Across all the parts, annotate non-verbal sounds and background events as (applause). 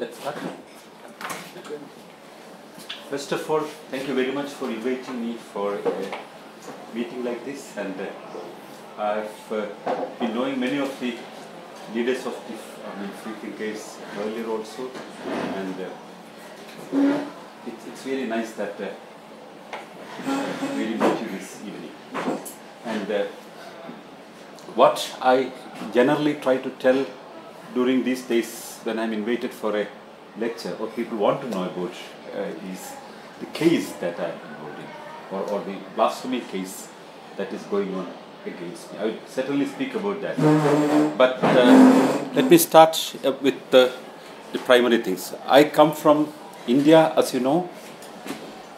let's start. First of all, thank you very much for inviting me for a meeting like this. And uh, I've uh, been knowing many of the leaders of the I mean, free thinkers earlier also. And uh, it's, it's really nice that uh, really meet you this evening. And uh, what I generally try to tell during these days when I'm invited for a lecture or people want to know about uh, is the case that I'm involved in or, or the blasphemy case that is going on against me. I will certainly speak about that. But uh, let me start uh, with the, the primary things. I come from India, as you know.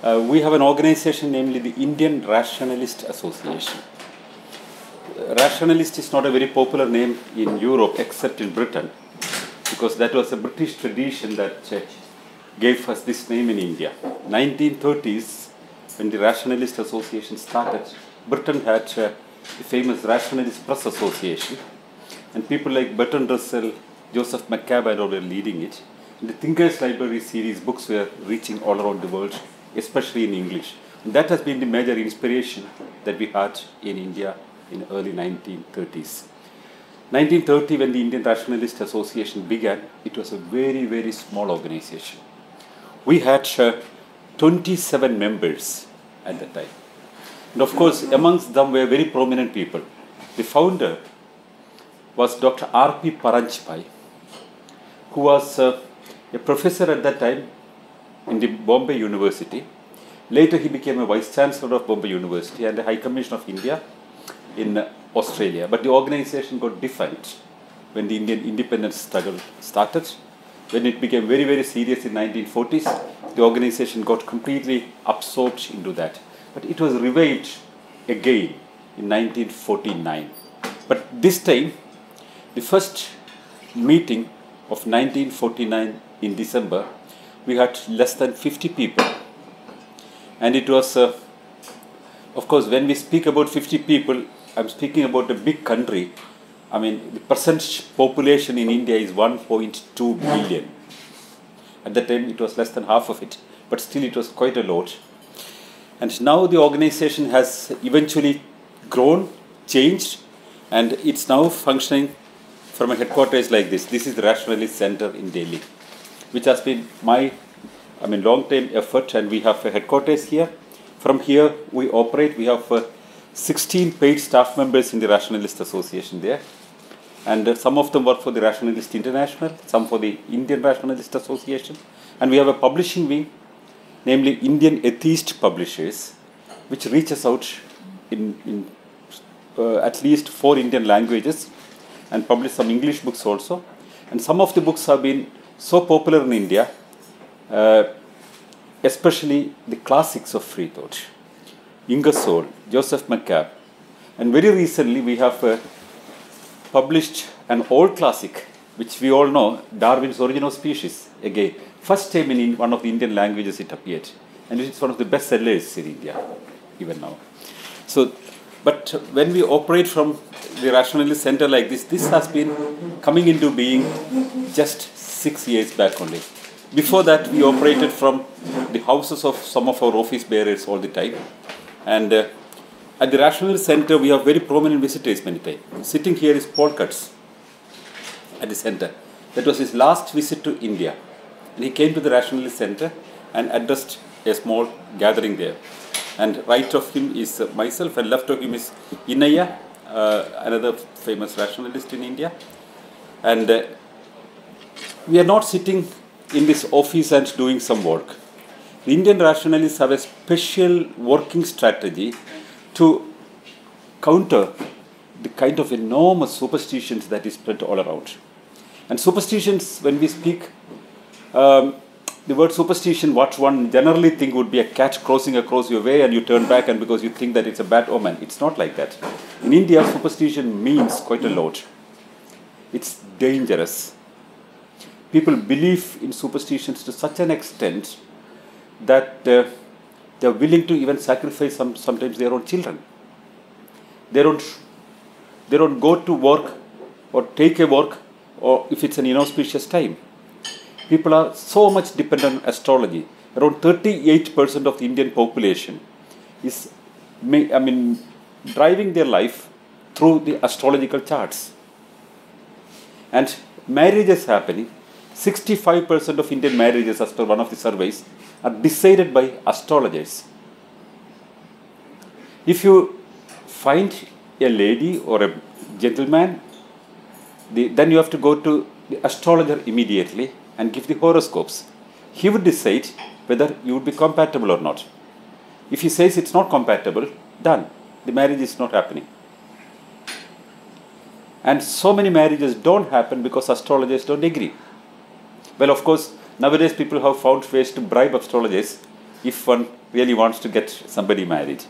Uh, we have an organization, namely the Indian Rationalist Association. Rationalist is not a very popular name in Europe except in Britain because that was a British tradition that uh, gave us this name in India. 1930s, when the Rationalist Association started, Britain had uh, the famous Rationalist Press Association, and people like Bertrand Russell, Joseph McCabe and all were leading it. And the Thinkers Library series books were reaching all around the world, especially in English. And that has been the major inspiration that we had in India in early 1930s. 1930, when the Indian Rationalist Association began, it was a very, very small organization. We had uh, 27 members at that time. And of course, amongst them were very prominent people. The founder was Dr. R.P. Paranjpye, who was uh, a professor at that time in the Bombay University. Later, he became a vice chancellor of Bombay University and the High Commission of India in uh, Australia. But the organization got defined when the Indian independence struggle started. When it became very, very serious in 1940s, the organization got completely absorbed into that. But it was revived again in 1949. But this time, the first meeting of 1949 in December, we had less than 50 people. And it was, uh, of course, when we speak about 50 people, I'm speaking about a big country. I mean, the percentage population in India is 1.2 billion. At that time, it was less than half of it, but still, it was quite a lot. And now the organization has eventually grown, changed, and it's now functioning from a headquarters like this. This is the Rationalist Center in Delhi, which has been my, I mean, long-term effort, and we have a headquarters here. From here, we operate. We have uh, 16 paid staff members in the Rationalist Association there. And uh, some of them work for the Rationalist International, some for the Indian Rationalist Association. And we have a publishing wing, namely Indian Atheist Publishers, which reaches out in, in uh, at least four Indian languages and publish some English books also. And some of the books have been so popular in India, uh, especially the classics of free thought. Ingersoll, Joseph McCabe. And very recently we have uh, published an old classic, which we all know, Darwin's Origin of Species. Again, first time in one of the Indian languages it appeared. And it's one of the best sellers in India, even now. So, but when we operate from the Rationalist Center like this, this has been coming into being just six years back only. Before that, we operated from the houses of some of our office bearers all the time. And uh, at the Rationalist Center, we have very prominent visitors many times. Sitting here is Paul Kurtz at the center. That was his last visit to India. And he came to the Rationalist Center and addressed a small gathering there. And right of him is myself, and left of him is Innaiah, uh, another famous rationalist in India. And uh, we are not sitting in this office and doing some work. Indian rationalists have a special working strategy to counter the kind of enormous superstitions that is spread all around. And superstitions, when we speak, um, the word superstition, what one generally think would be a cat crossing across your way and you turn back and because you think that it's a bad omen. It's not like that. In India, superstition means quite a lot. It's dangerous. People believe in superstitions to such an extent that uh, they're willing to even sacrifice some, sometimes their own children. They don't, they don't go to work or take a work or if it's an inauspicious time. people are so much dependent on astrology. Around 38% of the Indian population is, I mean, driving their life through the astrological charts. And marriages happening, 65% of Indian marriages, as per one of the surveys, are decided by astrologers. If you find a lady or a gentleman, the, then you have to go to the astrologer immediately and give the horoscopes. He would decide whether you would be compatible or not. If he says it's not compatible, done. The marriage is not happening. And so many marriages don't happen because astrologers don't agree. Well, of course, nowadays people have found ways to bribe astrologers if one really wants to get somebody married.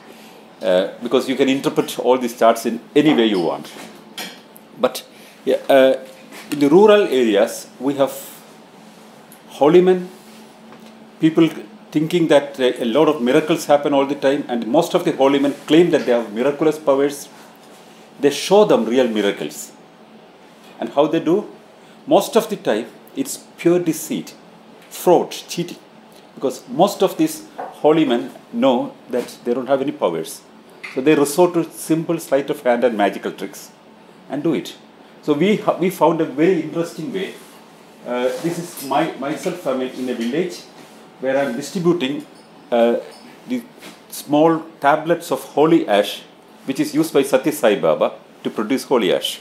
Uh, because you can interpret all these charts in any way you want. But uh, in the rural areas, we have holy men, people thinking that uh, a lot of miracles happen all the time, and most of the holy men claim that they have miraculous powers. They show them real miracles. And how they do? Most of the time, it's pure deceit, fraud, cheating. Because most of these holy men know that they don't have any powers. So they resort to simple sleight of hand and magical tricks and do it. So we, we found a very interesting way. Uh, this is my myself I'm in a village where I'm distributing uh, the small tablets of holy ash which is used by Satya Sai Baba to produce holy ash.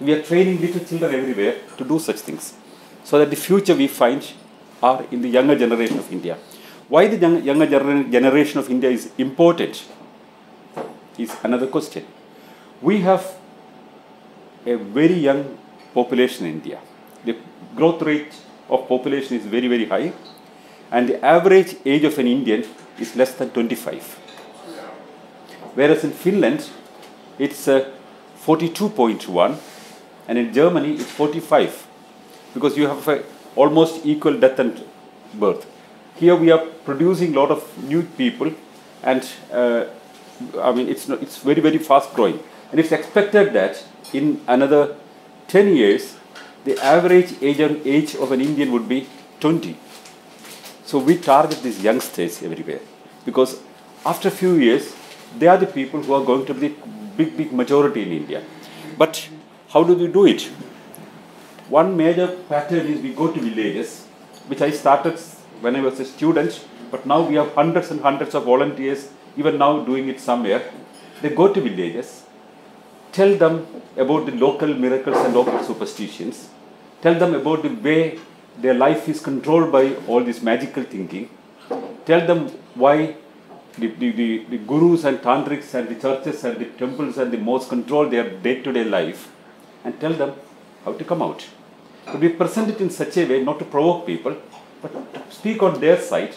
We are training little children everywhere to do such things so that the future we find are in the younger generation of India. Why the young, younger generation of India is important is another question. We have a very young population in India. The growth rate of population is very, very high, and the average age of an Indian is less than 25. Whereas in Finland, it's uh, 42.1, and in Germany, it's 45, because you have a almost equal death and birth. Here we are producing a lot of new people, and uh, I mean, it's, it's very, very fast growing. And it's expected that in another 10 years, the average age, age of an Indian would be 20. So we target these youngsters everywhere because after a few years, they are the people who are going to be the big, big majority in India. But how do we do it? One major pattern is we go to villages, which I started when I was a student, but now we have hundreds and hundreds of volunteers, even now doing it somewhere. They go to villages, tell them about the local miracles and local superstitions, tell them about the way their life is controlled by all this magical thinking, tell them why the, the, the, the gurus and tantrics and the churches and the temples and the mosques control their day to day life, and tell them how to come out. But we present it in such a way not to provoke people, but to speak on their side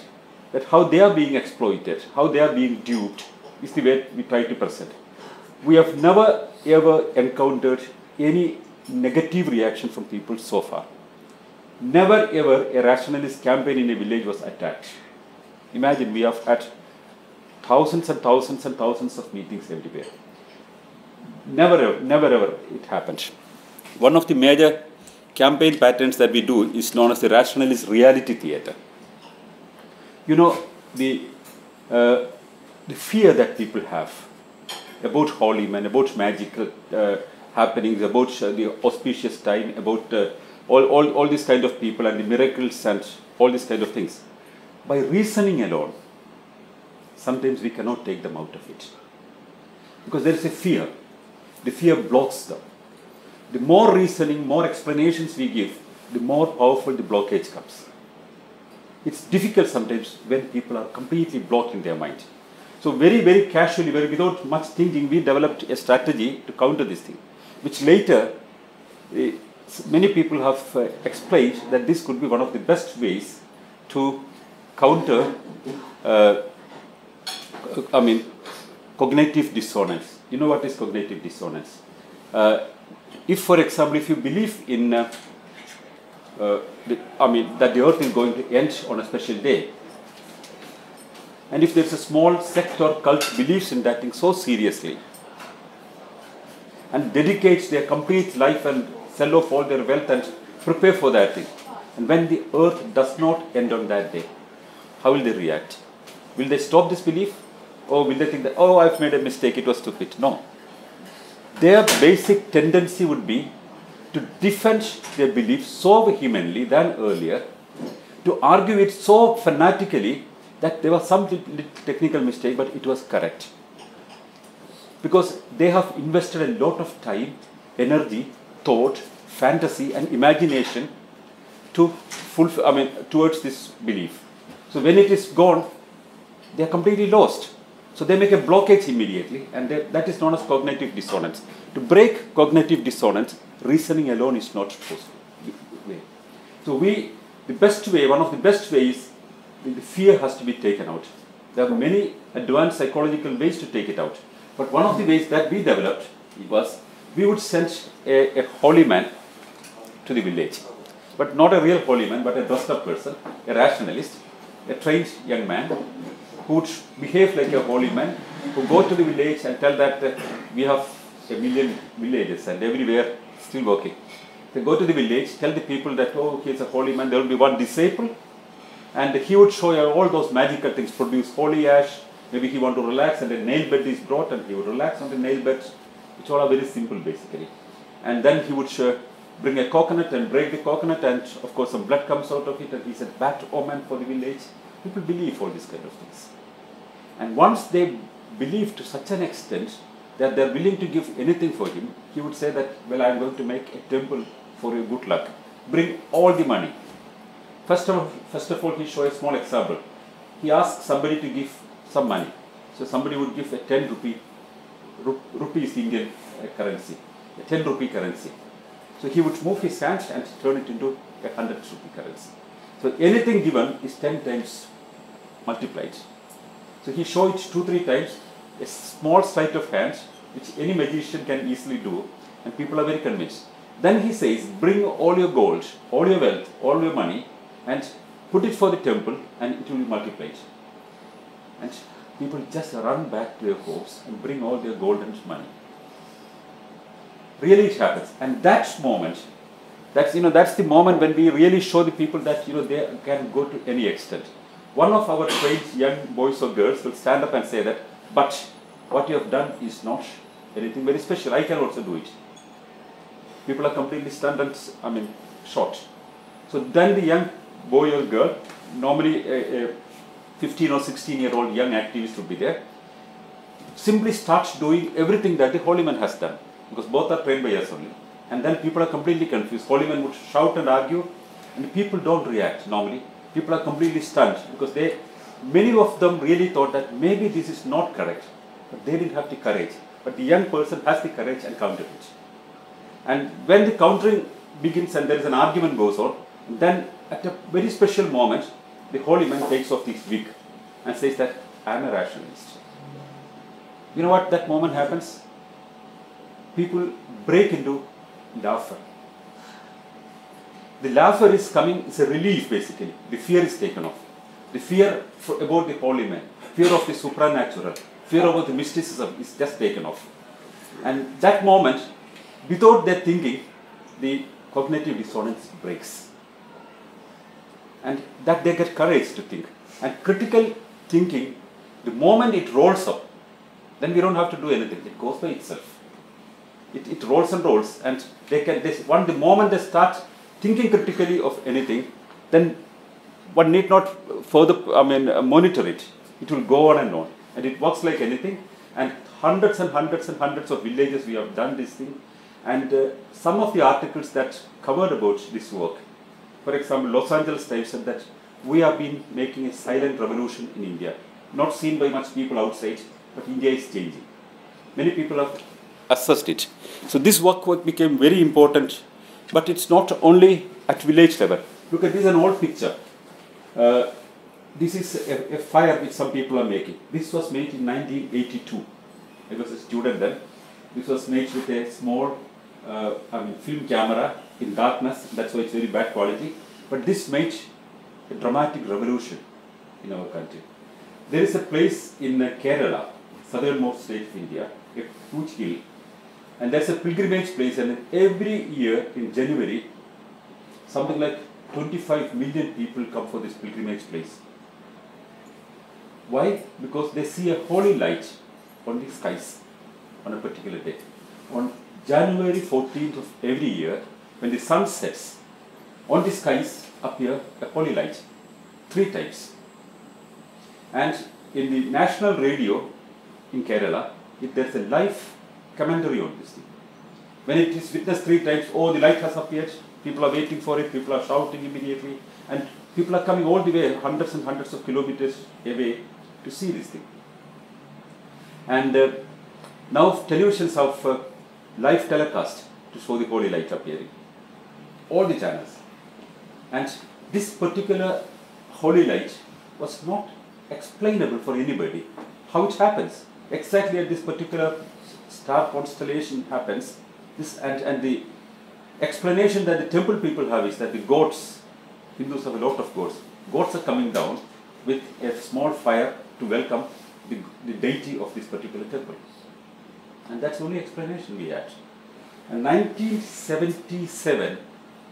that how they are being exploited, how they are being duped, is the way we try to present. We have never ever encountered any negative reaction from people so far. Never ever a rationalist campaign in a village was attacked. Imagine we have had thousands and thousands and thousands of meetings everywhere. Never ever, never ever it happened. One of the major campaign patterns that we do is known as the rationalist reality theater. You know, the, uh, the fear that people have about holy men, about magical uh, happenings, about uh, the auspicious time, about uh, all, all, all these kind of people and the miracles and all these kind of things. By reasoning alone, sometimes we cannot take them out of it. Because there is a fear. The fear blocks them. The more reasoning, more explanations we give, the more powerful the blockage comes. It's difficult sometimes when people are completely blocked in their mind. So very, very casually, very without much thinking, we developed a strategy to counter this thing, which later uh, many people have uh, explained that this could be one of the best ways to counter, uh, I mean, cognitive dissonance. You know what is cognitive dissonance? Uh, if, for example, if you believe in, uh, uh, the, I mean, that the earth is going to end on a special day, and if there's a small sect or cult believes in that thing so seriously and dedicates their complete life and sell off all their wealth and prepare for that thing, And when the earth does not end on that day, how will they react? Will they stop this belief? Or will they think that, oh, I've made a mistake, it was stupid? No. Their basic tendency would be to defend their belief so vehemently than earlier, to argue it so fanatically that there was some technical mistake, but it was correct. Because they have invested a lot of time, energy, thought, fantasy, and imagination to fulfill, I mean, towards this belief. So when it is gone, they are completely lost. So they make a blockage immediately, and they, that is known as cognitive dissonance. To break cognitive dissonance, reasoning alone is not possible. So we, the best way, one of the best ways, the fear has to be taken out. There are many advanced psychological ways to take it out. But one of the ways that we developed was we would send a, a holy man to the village. But not a real holy man, but a dressed up person, a rationalist, a trained young man who behave like a holy man, who go to the village and tell that uh, we have a million villages and everywhere still working. They go to the village, tell the people that, oh, he is a holy man, there will be one disciple, and he would show you all those magical things, produce holy ash, maybe he want to relax and a nail bed is brought and he would relax on the nail bed, which all are very simple basically. And then he would show, bring a coconut and break the coconut and of course some blood comes out of it and he's a bad omen for the village. People believe all these kind of things. And once they believe to such an extent that they're willing to give anything for him, he would say that, well, I'm going to make a temple for your good luck. Bring all the money. First of, first of all, he shows a small example. He asks somebody to give some money. So somebody would give a 10 rupee, rupees Indian uh, currency, a 10 rupee currency. So he would move his hand and turn it into a 100 rupee currency. So anything given is 10 times multiplied. So he showed it two, three times, a small sleight of hand, which any magician can easily do, and people are very convinced. Then he says, bring all your gold, all your wealth, all your money, and put it for the temple, and it will be multiplied. And people just run back to their homes and bring all their gold and money. Really it happens. And that moment, that's you know that's the moment when we really show the people that you know they can go to any extent one of our trained young boys or girls will stand up and say that, but what you have done is not anything very special. I can also do it. People are completely stunned and, I mean, shocked. So then the young boy or girl, normally a, a 15 or 16 year old young activist would be there, simply starts doing everything that the holy man has done. Because both are trained by us only. And then people are completely confused. Holy man would shout and argue, and people don't react normally people are completely stunned because they, many of them really thought that maybe this is not correct, but they didn't have the courage. But the young person has the courage and countered it. And when the countering begins and there is an argument goes on, then at a very special moment, the holy man takes off his wig and says that I am a rationalist. You know what that moment happens? People break into laughter the laughter is coming, it's a relief basically. The fear is taken off. The fear for, about the holy man, fear of the supernatural, fear about the mysticism is just taken off. And that moment, without their thinking, the cognitive dissonance breaks. And that they get courage to think. And critical thinking, the moment it rolls up, then we don't have to do anything. It goes by itself. It, it rolls and rolls, and they can. They, one the moment they start thinking critically of anything, then one need not further, I mean, uh, monitor it. It will go on and on. And it works like anything. And hundreds and hundreds and hundreds of villages we have done this thing. And uh, some of the articles that covered about this work, for example, Los Angeles Times said that we have been making a silent revolution in India. Not seen by much people outside, but India is changing. Many people have assessed it. So this work, work became very important but it's not only at village level. Look at this is an old picture. Uh, this is a, a, fire which some people are making. This was made in 1982. I was a student then. This was made with a small uh, I mean, film camera in darkness. That's why it's very bad quality. But this made a dramatic revolution in our country. There is a place in Kerala, southernmost state of India, a huge hill and that's a pilgrimage place and every year in January something like 25 million people come for this pilgrimage place. Why? Because they see a holy light on the skies on a particular day. On January 14th of every year, when the sun sets, on the skies appear a holy light three times. And in the national radio in Kerala, if there's a live commentary on this thing. When it is witnessed three times, oh, the light has appeared, people are waiting for it, people are shouting immediately, and people are coming all the way, hundreds and hundreds of kilometers away to see this thing. And uh, now televisions have uh, live telecast to show the holy light appearing. All the channels. And this particular holy light was not explainable for anybody. How it happens, exactly at this particular star constellation happens, this and, and the explanation that the temple people have is that the gods, Hindus have a lot of gods, goats are coming down with a small fire to welcome the, the deity of this particular temple. And that's the only explanation we had. In 1977,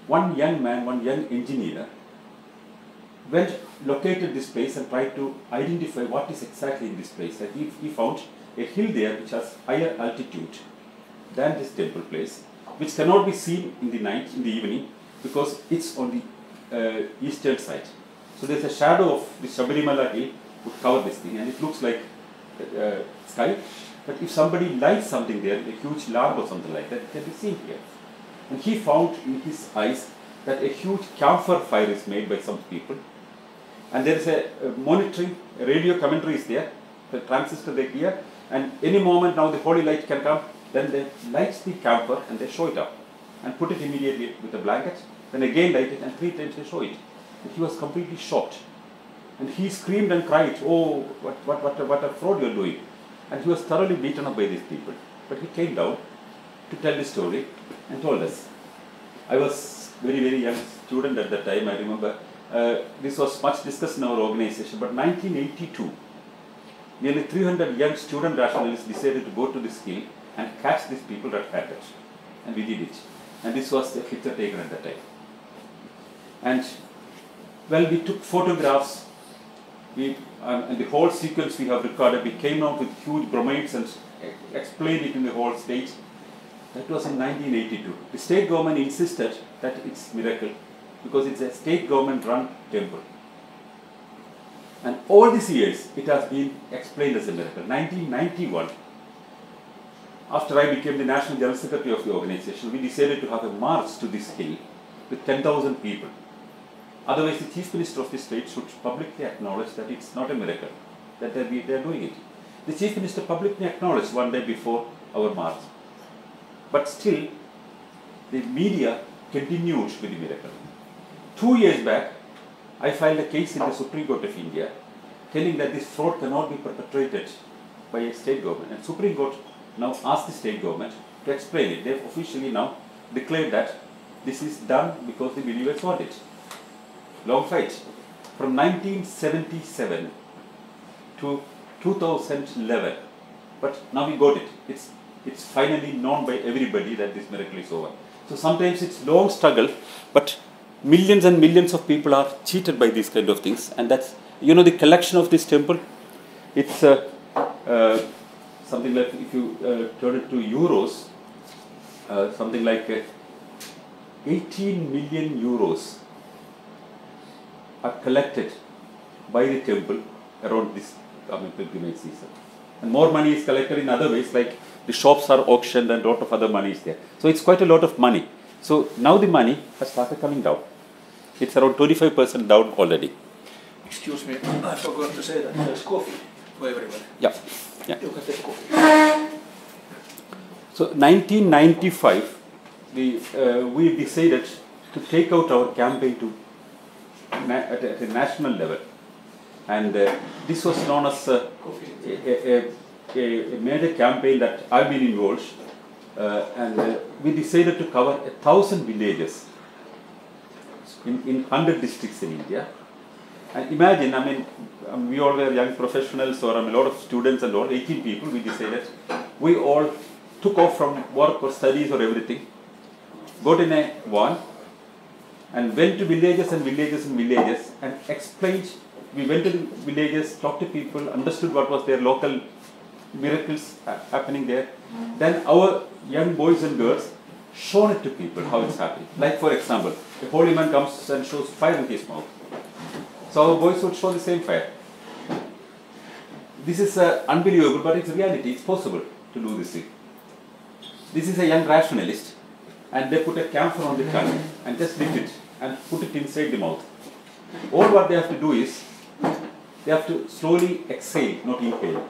one young man, one young engineer, went located this place and tried to identify what is exactly in this place. And he, he found a hill there which has higher altitude than this temple place, which cannot be seen in the night, in the evening, because it's on the uh, eastern side. So there's a shadow of the Shabarimala hill would cover this thing, and it looks like uh, sky. But if somebody lights something there, a huge lamp or something like that, it can be seen here. And he found in his eyes that a huge camphor fire is made by some people. And there is a, a monitoring, a radio commentary is there, the transistor they hear, and any moment now the holy light can come, then they light the camphor and they show it up and put it immediately with a blanket, then again light it and three times they show it. And he was completely shocked. And he screamed and cried, Oh, what, what, what, what a fraud you're doing. And he was thoroughly beaten up by these people. But he came down to tell the story and told us. I was very, very young student at that time, I remember. Uh, this was much discussed in our organization, but 1982, nearly 300 young student rationalists decided to go to this hill and catch these people red-handed. And we did it. And this was the picture taken at that time. And well, we took photographs we, um, and the whole sequence we have recorded, we came out with huge bromides and explained it in the whole state. That was in 1982. The state government insisted that it's miracle because it's a state government run temple. And all these years it has been explained as a miracle. 1991, after I became the National General Secretary of the organization, we decided to have a march to this hill with 10,000 people. Otherwise, the Chief Minister of the state should publicly acknowledge that it's not a miracle, that they're, they're doing it. The Chief Minister publicly acknowledged one day before our march. But still, the media continued with the miracle. Two years back, I filed a case in the Supreme Court of India telling that this fraud cannot be perpetrated by a state government. And Supreme Court now asked the state government to explain it. They've officially now declared that this is done because the believers want it. Long fight. From 1977 to 2011. But now we got it. It's, it's finally known by everybody that this miracle is over. So sometimes it's long struggle, but millions and millions of people are cheated by these kind of things. And that's, you know, the collection of this temple, it's uh, uh, something like, if you uh, turn it to euros, uh, something like uh, 18 million euros are collected by the temple around this coming pilgrimage season. And more money is collected in other ways, like the shops are auctioned and a lot of other money is there. So it's quite a lot of money. So now the money has started coming down. It's around 25% down already. Excuse me, I forgot to say that there's coffee for everybody. Yeah. yeah. You can take coffee. So 1995, we, uh, we decided to take out our campaign to na- at, a, at a national level. And uh, this was known as uh, a, a, a, a major campaign that I've been involved. Uh, and uh, we decided to cover a thousand villages in, in 100 districts in India. And imagine, I mean, um, we all were young professionals or um, a lot of students and all, 18 people, we decided we all took off from work or studies or everything, got in a van, and went to villages and villages and villages and explained. We went to villages, talked to people, understood what was their local miracles happening there. Then our young boys and girls shown it to people how it's happening. Like for example, a holy man comes and shows fire in his mouth. So our boys would show the same fire. This is uh, unbelievable, but it's reality. It's possible to do this thing. This is a young rationalist, and they put a camphor on the tongue and just lit it and put it inside the mouth. All what they have to do is they have to slowly exhale, not inhale,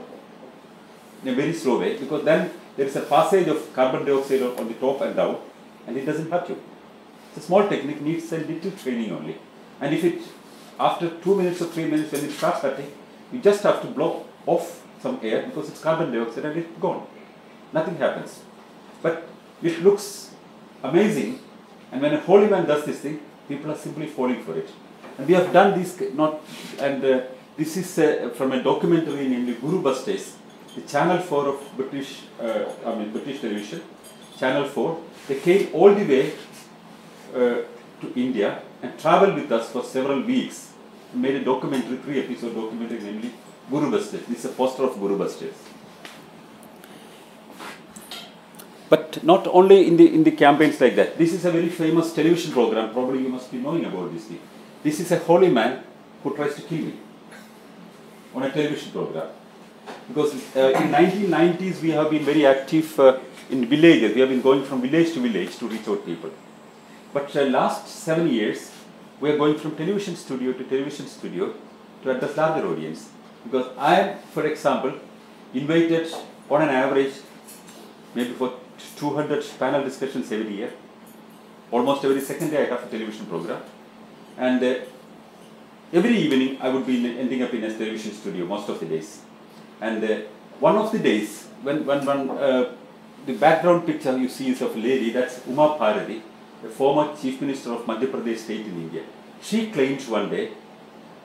in a very slow way, because then there is a passage of carbon dioxide on the top and down, and it doesn't hurt you. It's a small technique, needs a little training only. And if it, after two minutes or three minutes, when it starts hurting, you just have to blow off some air because it's carbon dioxide and it's gone. Nothing happens. But it looks amazing, and when a holy man does this thing, people are simply falling for it. And we have done this, not, and uh, this is uh, from a documentary named The Guru Busters, the channel 4 of British, uh, I mean British television, channel 4. They came all the way to India and traveled with us for several weeks. Made a documentary, three episode documentary, namely Guru Busters. This is a poster of Guru Busters. But not only in the in the campaigns like that. This is a very famous television program. Probably you must be knowing about this thing. This is a holy man who tries to kill me on a television program. Because uh, in 1990s we have been very active uh, in villages. We have been going from village to village to reach out people. But uh, last seven years we are going from television studio to television studio to address larger audience. Because I am, for example, invited on an average maybe for 200 panel discussions every year. Almost every second day I have a television program. And uh, every evening I would be ending up in a television studio most of the days. And uh, one of the days, when, when, when uh, the background picture you see is of a lady, that's Uma Bharati, the former chief minister of Madhya Pradesh state in India. She claims one day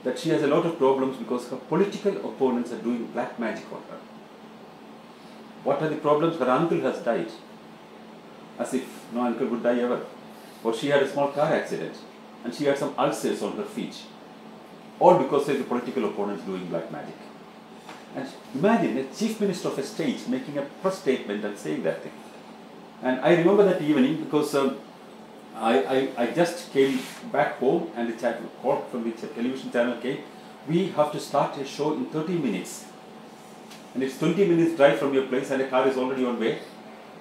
that she has a lot of problems because her political opponents are doing black magic on her. What are the problems? Her uncle has died. As if no uncle would die ever. Or she had a small car accident and she had some ulcers on her feet. All because of the political opponents doing black magic. And imagine a chief minister of a state making a press statement and saying that thing. And I remember that evening because um, I, I, I just came back home and the chat, call from the television channel came. We have to start a show in 30 minutes. And it's 20 minutes drive from your place and a car is already on way.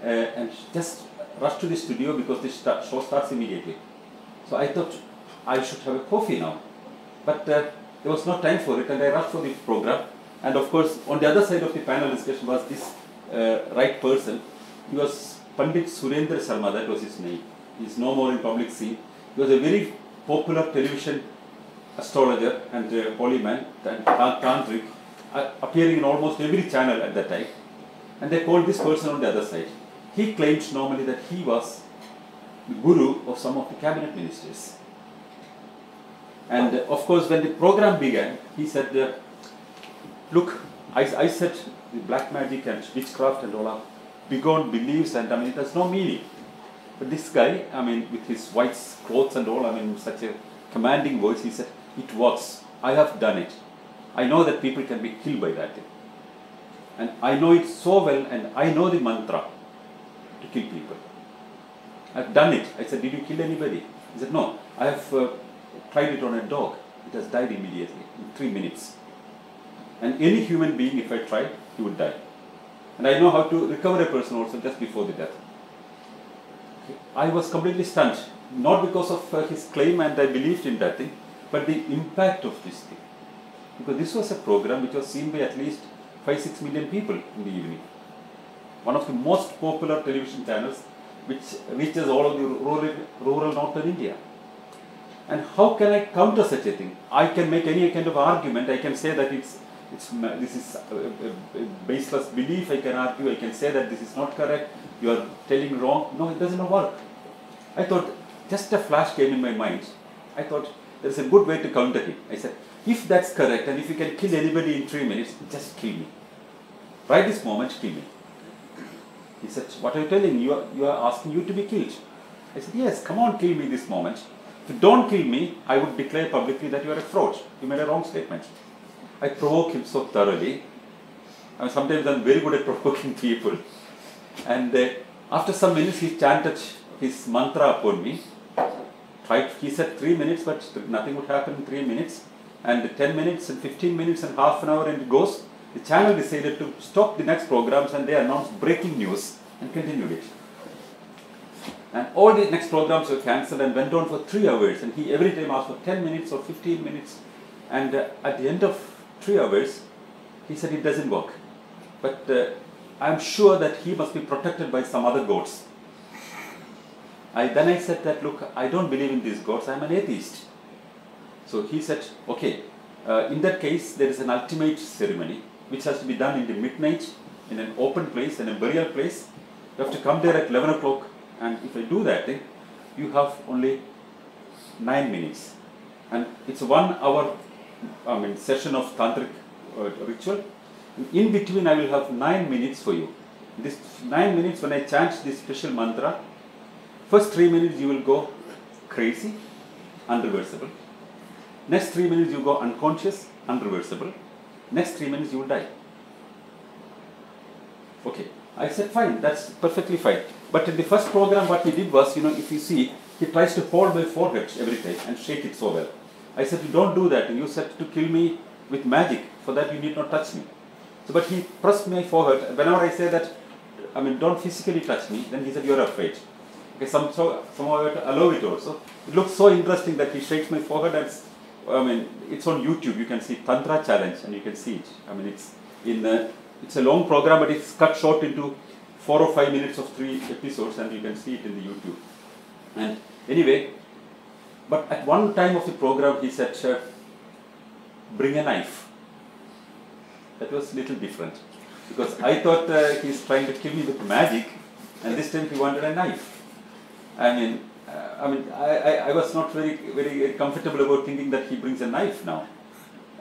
Uh, and just rush to the studio because the show starts immediately. So i thought i should have a coffee now. But uh, there was no time for it and i rushed for the program. And of course on the other side of the panel discussion was this uh, right person. He was pandit surendra sharma that was his name he's no more in public scene he was a very popular television astrologer and uh, holy man and tantric uh, appearing in almost every channel at that time. And they called this person on the other side. He claims normally that he was the guru of some of the cabinet ministers. And uh, of course, when the program began, he said, uh, Look, I, I said the black magic and witchcraft and all are beyond beliefs, and I mean, it has no meaning. But this guy, I mean, with his white clothes and all, I mean, such a commanding voice, he said, It works. I have done it. I know that people can be killed by that thing. And I know it so well, and I know the mantra to kill people. I've done it. I said, Did you kill anybody? He said, No. I have uh, tried it on a dog. It has died immediately, in three minutes. And any human being, if I try, he would die. And I know how to recover a person also just before the death. I was completely stunned, not because of uh, his claim and I believed in that thing, but the impact of this thing. Because this was a program which was seen by at least 5 6 million people in the evening. One of the most popular television channels which reaches all of the rural, rural northern India. And how can I counter such a thing? I can make any kind of argument. I can say that it's, it's this is a, a- baseless belief. I can argue. I can say that this is not correct. You are telling wrong. No, it doesn't work. I thought just a flash came in my mind. I thought there's a good way to counter him. I said, if that's correct and if you can kill anybody in three minutes, just kill me. Right this moment, kill me. He said, What are you telling? You are, you are asking you to be killed. I said, Yes, come on, kill me this moment. If you don't kill me, I would declare publicly that you are a fraud. You made a wrong statement. I provoke him so thoroughly. And sometimes I'm very good at (laughs) provoking people. And uh, after some minutes, he chanted his mantra upon me. Tried, he said three minutes, but nothing would happen in three minutes. And 10 minutes and 15 minutes and half an hour and it goes. The channel decided to stop the next programs and they announced breaking news and continued it. And all the next programs were cancelled and went on for three hours. And he every time asked for 10 minutes or 15 minutes. And uh, at the end of three hours, he said it doesn't work. But uh, I'm sure that he must be protected by some other gods. I, then I said that, look, I don't believe in these gods, I'm an atheist. So he said, okay, uh, in that case, there is an ultimate ceremony which has to be done in the midnight in an open place, in a burial place. You have to come there at 11 o'clock, and if I do that thing, you have only nine minutes. And it's one hour I mean, session of tantric uh, ritual. In between, I will have nine minutes for you. This nine minutes, when I chant this special mantra, first three minutes you will go crazy, unreversible. Next three minutes you go unconscious, unreversible. Next three minutes you will die. Okay, I said fine, that's perfectly fine. But in the first program, what he did was, you know, if you see, he tries to hold my forehead every time and shake it so well. I said, you don't do that. You said to kill me with magic. For that, you need not touch me. So, but he pressed my forehead. Whenever I say that, I mean, don't physically touch me, then he said, you're afraid. Okay, some, so, somehow I to allow it also. It looks so interesting that he shakes my forehead and, I mean, it's on YouTube. You can see Tantra Challenge and you can see it. I mean, it's in, uh, it's a long program, but it's cut short into four or five minutes of three episodes and you can see it in the YouTube. And anyway, but at one time of the program, he said, "Sir, bring a knife. That was a little different because I thought uh, he's trying to kill me with magic, and this time he wanted a knife. I mean, uh, I mean, I, I, I, was not very very comfortable about thinking that he brings a knife now.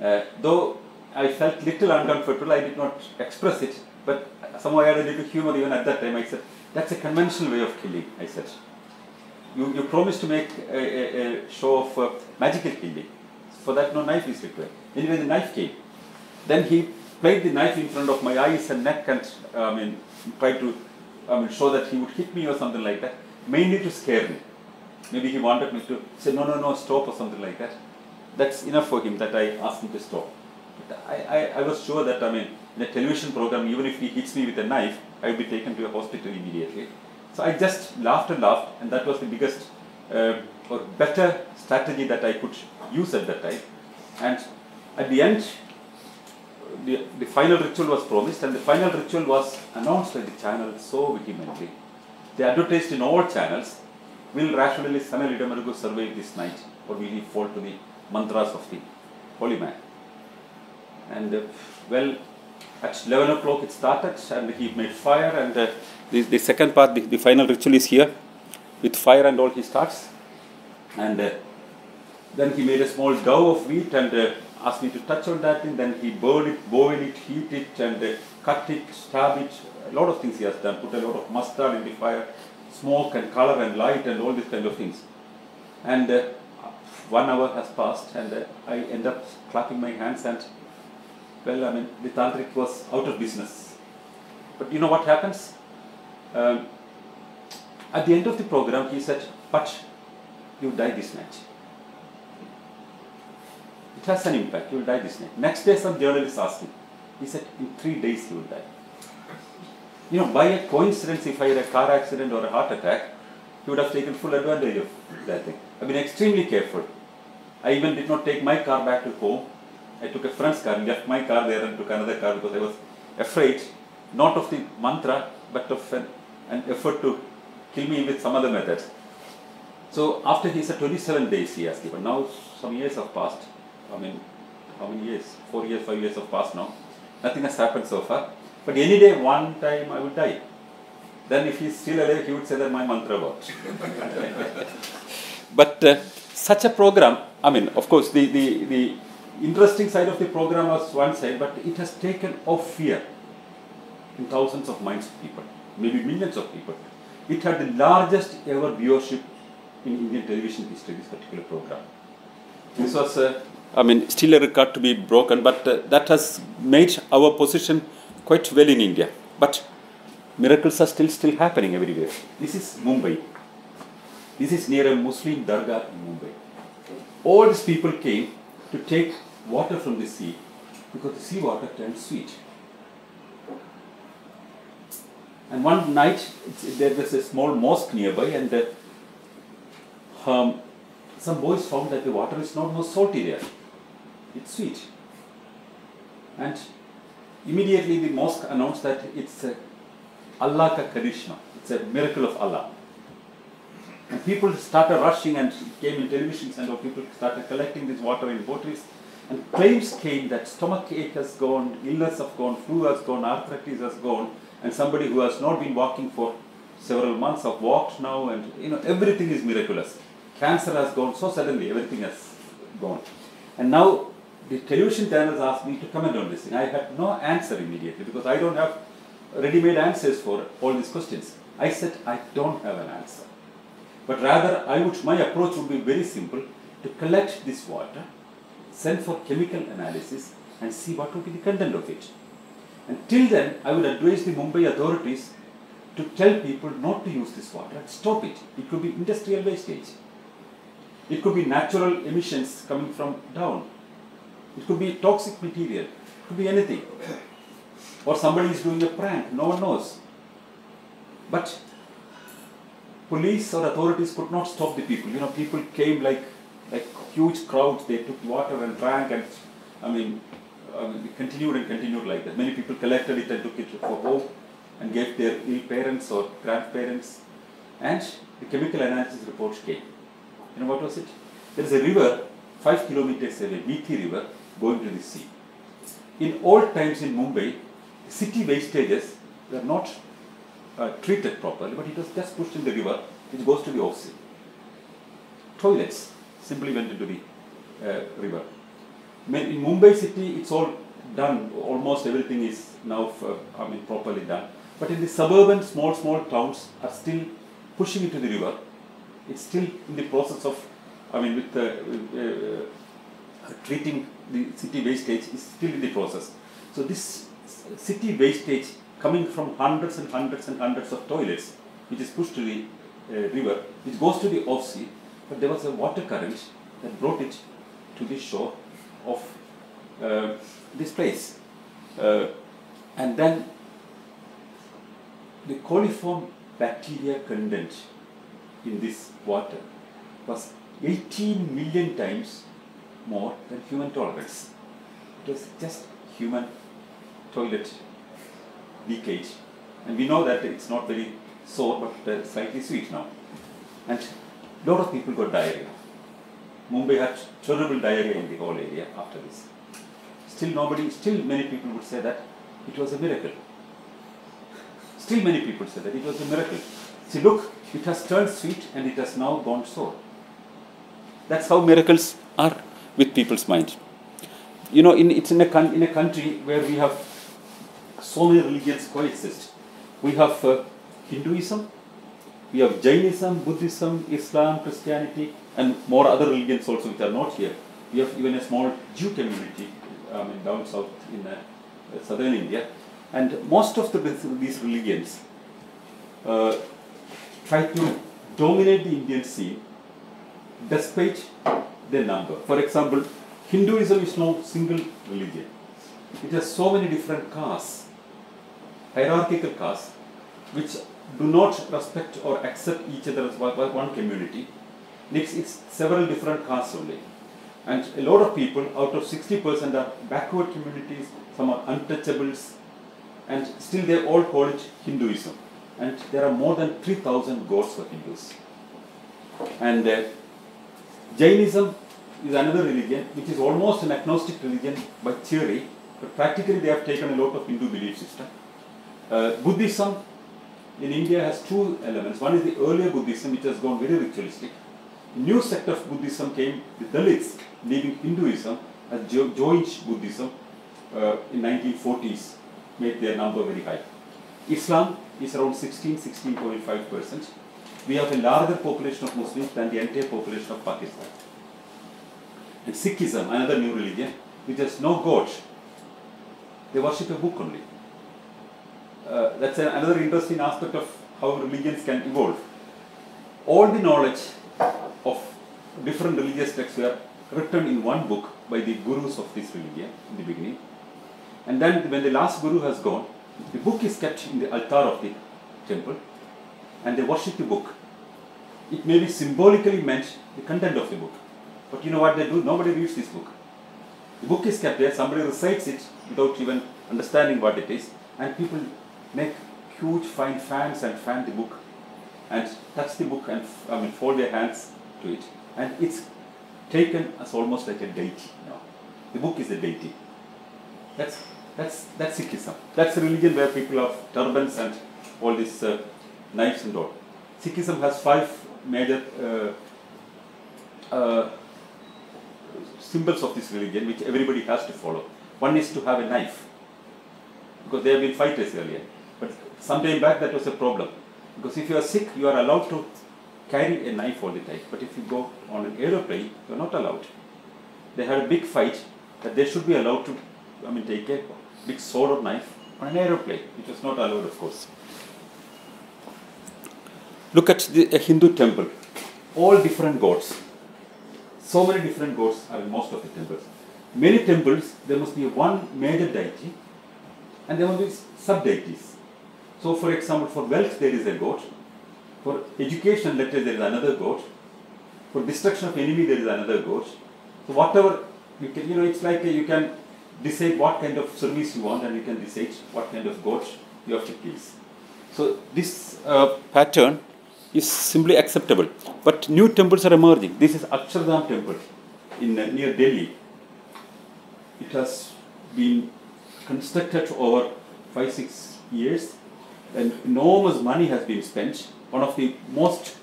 Uh, though I felt little uncomfortable, I did not express it, but somehow I had a little humor even at that time. I said, "That's a conventional way of killing." I said you, you promised to make a, a, a show of uh, magical killing. For that, no knife is required. Anyway, the knife came. Then he played the knife in front of my eyes and neck and I mean, tried to I mean, show that he would hit me or something like that, mainly to scare me. Maybe he wanted me to say, no, no, no, stop or something like that. That's enough for him that I asked him to stop. But I, I, I was sure that, I mean, in a television program, even if he hits me with a knife, I will be taken to a hospital immediately. So I just laughed and laughed, and that was the biggest uh, or better strategy that I could use at that time. And at the end, the, the final ritual was promised, and the final ritual was announced by the channel so vehemently. They advertised in all channels Will rationalist Sanal Edamaruku survive this night, or will he fall to the mantras of the holy man? And uh, well, at 11 o'clock it started, and he made fire, and uh, the, the second part, the, the final ritual is here. With fire and all, he starts. And uh, then he made a small dough of wheat and uh, asked me to touch on that thing. Then he boiled it, boil it, heat it, and uh, cut it, stab it. A lot of things he has done. Put a lot of mustard in the fire, smoke and color and light and all these kind of things. And uh, one hour has passed, and uh, I end up clapping my hands and well, I mean, the tantric was out of business. But you know what happens? Um, at the end of the program, he said, But you die this night. It has an impact, you will die this night. Next day, some journalist asked him, he said, In three days, you will die. You know, by a coincidence, if I had a car accident or a heart attack, he would have taken full advantage of that thing. I've been extremely careful. I even did not take my car back to home. I took a friend's car, and left my car there and took another car because I was afraid, not of the mantra, but of an an effort to kill me with some other method. So after he said 27 days he has given. Now some years have passed. I mean, how many years? Four years, five years have passed now. Nothing has happened so far. But any day, one time I will die. Then if he's still alive, he would say that my mantra worked. (laughs) but uh, such a program, I mean, of course, the, the, the interesting side of the program was one side, but it has taken off fear in thousands of minds of people maybe millions of people. It had the largest ever viewership in Indian television history, this particular program. This was, uh, I mean, still a record to be broken, but uh, that has made our position quite well in India. But miracles are still still happening everywhere. This is Mumbai. This is near a Muslim dargah in Mumbai. All these people came to take water from the sea because the sea water turned sweet. And one night, there was a small mosque nearby, and uh, um, some boys found that the water is not more salty there. It's sweet. And immediately the mosque announced that it's a Allah ka karishma. It's a miracle of Allah. And people started rushing and came in televisions and people started collecting this water in bottles. And claims came that stomach ache has gone, illness has gone, flu has gone, arthritis has gone, and somebody who has not been walking for several months have walked now, and you know everything is miraculous. Cancer has gone so suddenly, everything has gone. And now the television channels asked me to comment on this thing. I had no answer immediately because I don't have ready-made answers for all these questions. I said I don't have an answer. But rather, I would, my approach would be very simple to collect this water, send for chemical analysis, and see what would be the content of it. And till then, I would advise the Mumbai authorities to tell people not to use this water, stop it. It could be industrial wastage. It could be natural emissions coming from down. It could be toxic material. It could be anything. Or somebody is doing a prank, no one knows. But police or authorities could not stop the people. You know, people came like like huge crowds. They took water and drank, and I mean, It continued and continued like that. Many people collected it and took it for home and gave their ill parents or grandparents. And the chemical analysis report came. You know what was it? There is a river five kilometers away, Mithi River, going to the sea. In old times in Mumbai, city wastages were not uh, treated properly, but it was just pushed in the river, which goes to the ocean. Toilets simply went into the uh, river. In Mumbai city, it's all done. Almost everything is now, uh, I mean, properly done. But in the suburban, small, small towns are still pushing into the river. It's still in the process of, I mean, with the uh, uh, treating the city wastage is still in the process. So this city wastage coming from hundreds and hundreds and hundreds of toilets, which is pushed to the uh, river, which goes to the off sea, but there was a water current that brought it to the shore of uh, this place. Uh, and then the coliform bacteria content in this water was 18 million times more than human tolerance. It was just human toilet leakage. And we know that it's not very sour but uh, slightly sweet now. And a lot of people got diarrhea. Mumbai had terrible diarrhea in the whole area after this. Still nobody, still many people would say that it was a miracle. Still many people say that it was a miracle. See, look, it has turned sweet and it has now gone sour. That's how miracles are with people's mind. You know, in, it's in a, in a country where we have so many religions coexist. We have uh, Hinduism, we have Jainism, Buddhism, Islam, Christianity, and more other religions also which are not here. We have even a small Jew community um, down south in uh, southern India. And most of the, these religions uh, try to dominate the Indian scene despite their number. For example, Hinduism is no single religion. It has so many different castes, hierarchical castes, which do not respect or accept each other as one community. It's, it's several different castes only. And a lot of people, out of 60% are backward communities, some are untouchables, and still they all call it Hinduism. And there are more than 3,000 gods for Hindus. And uh, Jainism is another religion which is almost an agnostic religion by theory, but practically they have taken a lot of Hindu belief system. Uh, Buddhism in India has two elements. One is the earlier Buddhism, which has gone very ritualistic. A new sect of Buddhism came, the Dalits, leaving Hinduism as jo- joined Buddhism uh, in 1940s, made their number very high. Islam is around 16, 16.5 percent. we have a larger population of Muslims than the entire population of Pakistan. And Sikhism, another new religion, which has no God. They worship a book only. Uh, that's another interesting aspect of how religions can evolve. All the knowledge of different religious texts were written in one book by the gurus of this religion in the beginning. And then when the last guru has gone, the book is kept in the altar of the temple and they worship the book. It may be symbolically meant the content of the book. But you know what they do? Nobody reads this book. The book is kept there, somebody recites it without even understanding what it is, and people make huge fine fans and fan the book and touch the book and I mean fold their hands to it, and it's taken as almost like a deity now. The book is a deity. That's that's that's Sikhism. That's a religion where people have turbans and all these uh, knives and all. Sikhism has five major uh, uh, symbols of this religion which everybody has to follow. One is to have a knife because they have been fighters earlier. Some time back that was a problem because if you are Sikh, you are allowed to carry a knife all the time. But if you go on an aeroplane, you are not allowed. They had a big fight that they should be allowed to, I mean, take a big sword or knife on an aeroplane, which was not allowed, of course. Look at the a Hindu temple, all different gods. So many different gods are in most of the temples. Many temples, there must be one major deity and there must be sub deities. So, for example, for wealth there is a god, for education, let's say there is another god, for destruction of enemy there is another god. So, whatever you can, you know, it's like you can decide what kind of service you want and you can decide what kind of god you have to please. So, this uh, pattern is simply acceptable. But new temples are emerging. This is Akshardham temple in uh, near Delhi. It has been constructed over five six years, enormous money has been spent. One of the most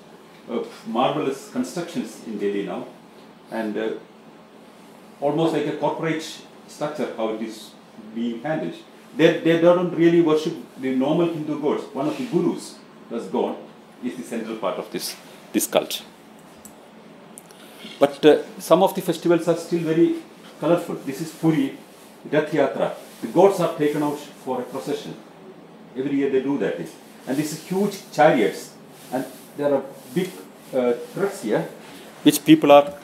uh, marvelous constructions in Delhi now, and uh, almost like a corporate structure how it is being handled. They, they don't really worship the normal Hindu gods. One of the gurus was gone is the central part of this, this cult. But uh, some of the festivals are still very colorful. This is Puri, Rath Yatra. The gods are taken out for a procession. Every year they do that. And these huge chariots. And there are big uh, threads here, which people are?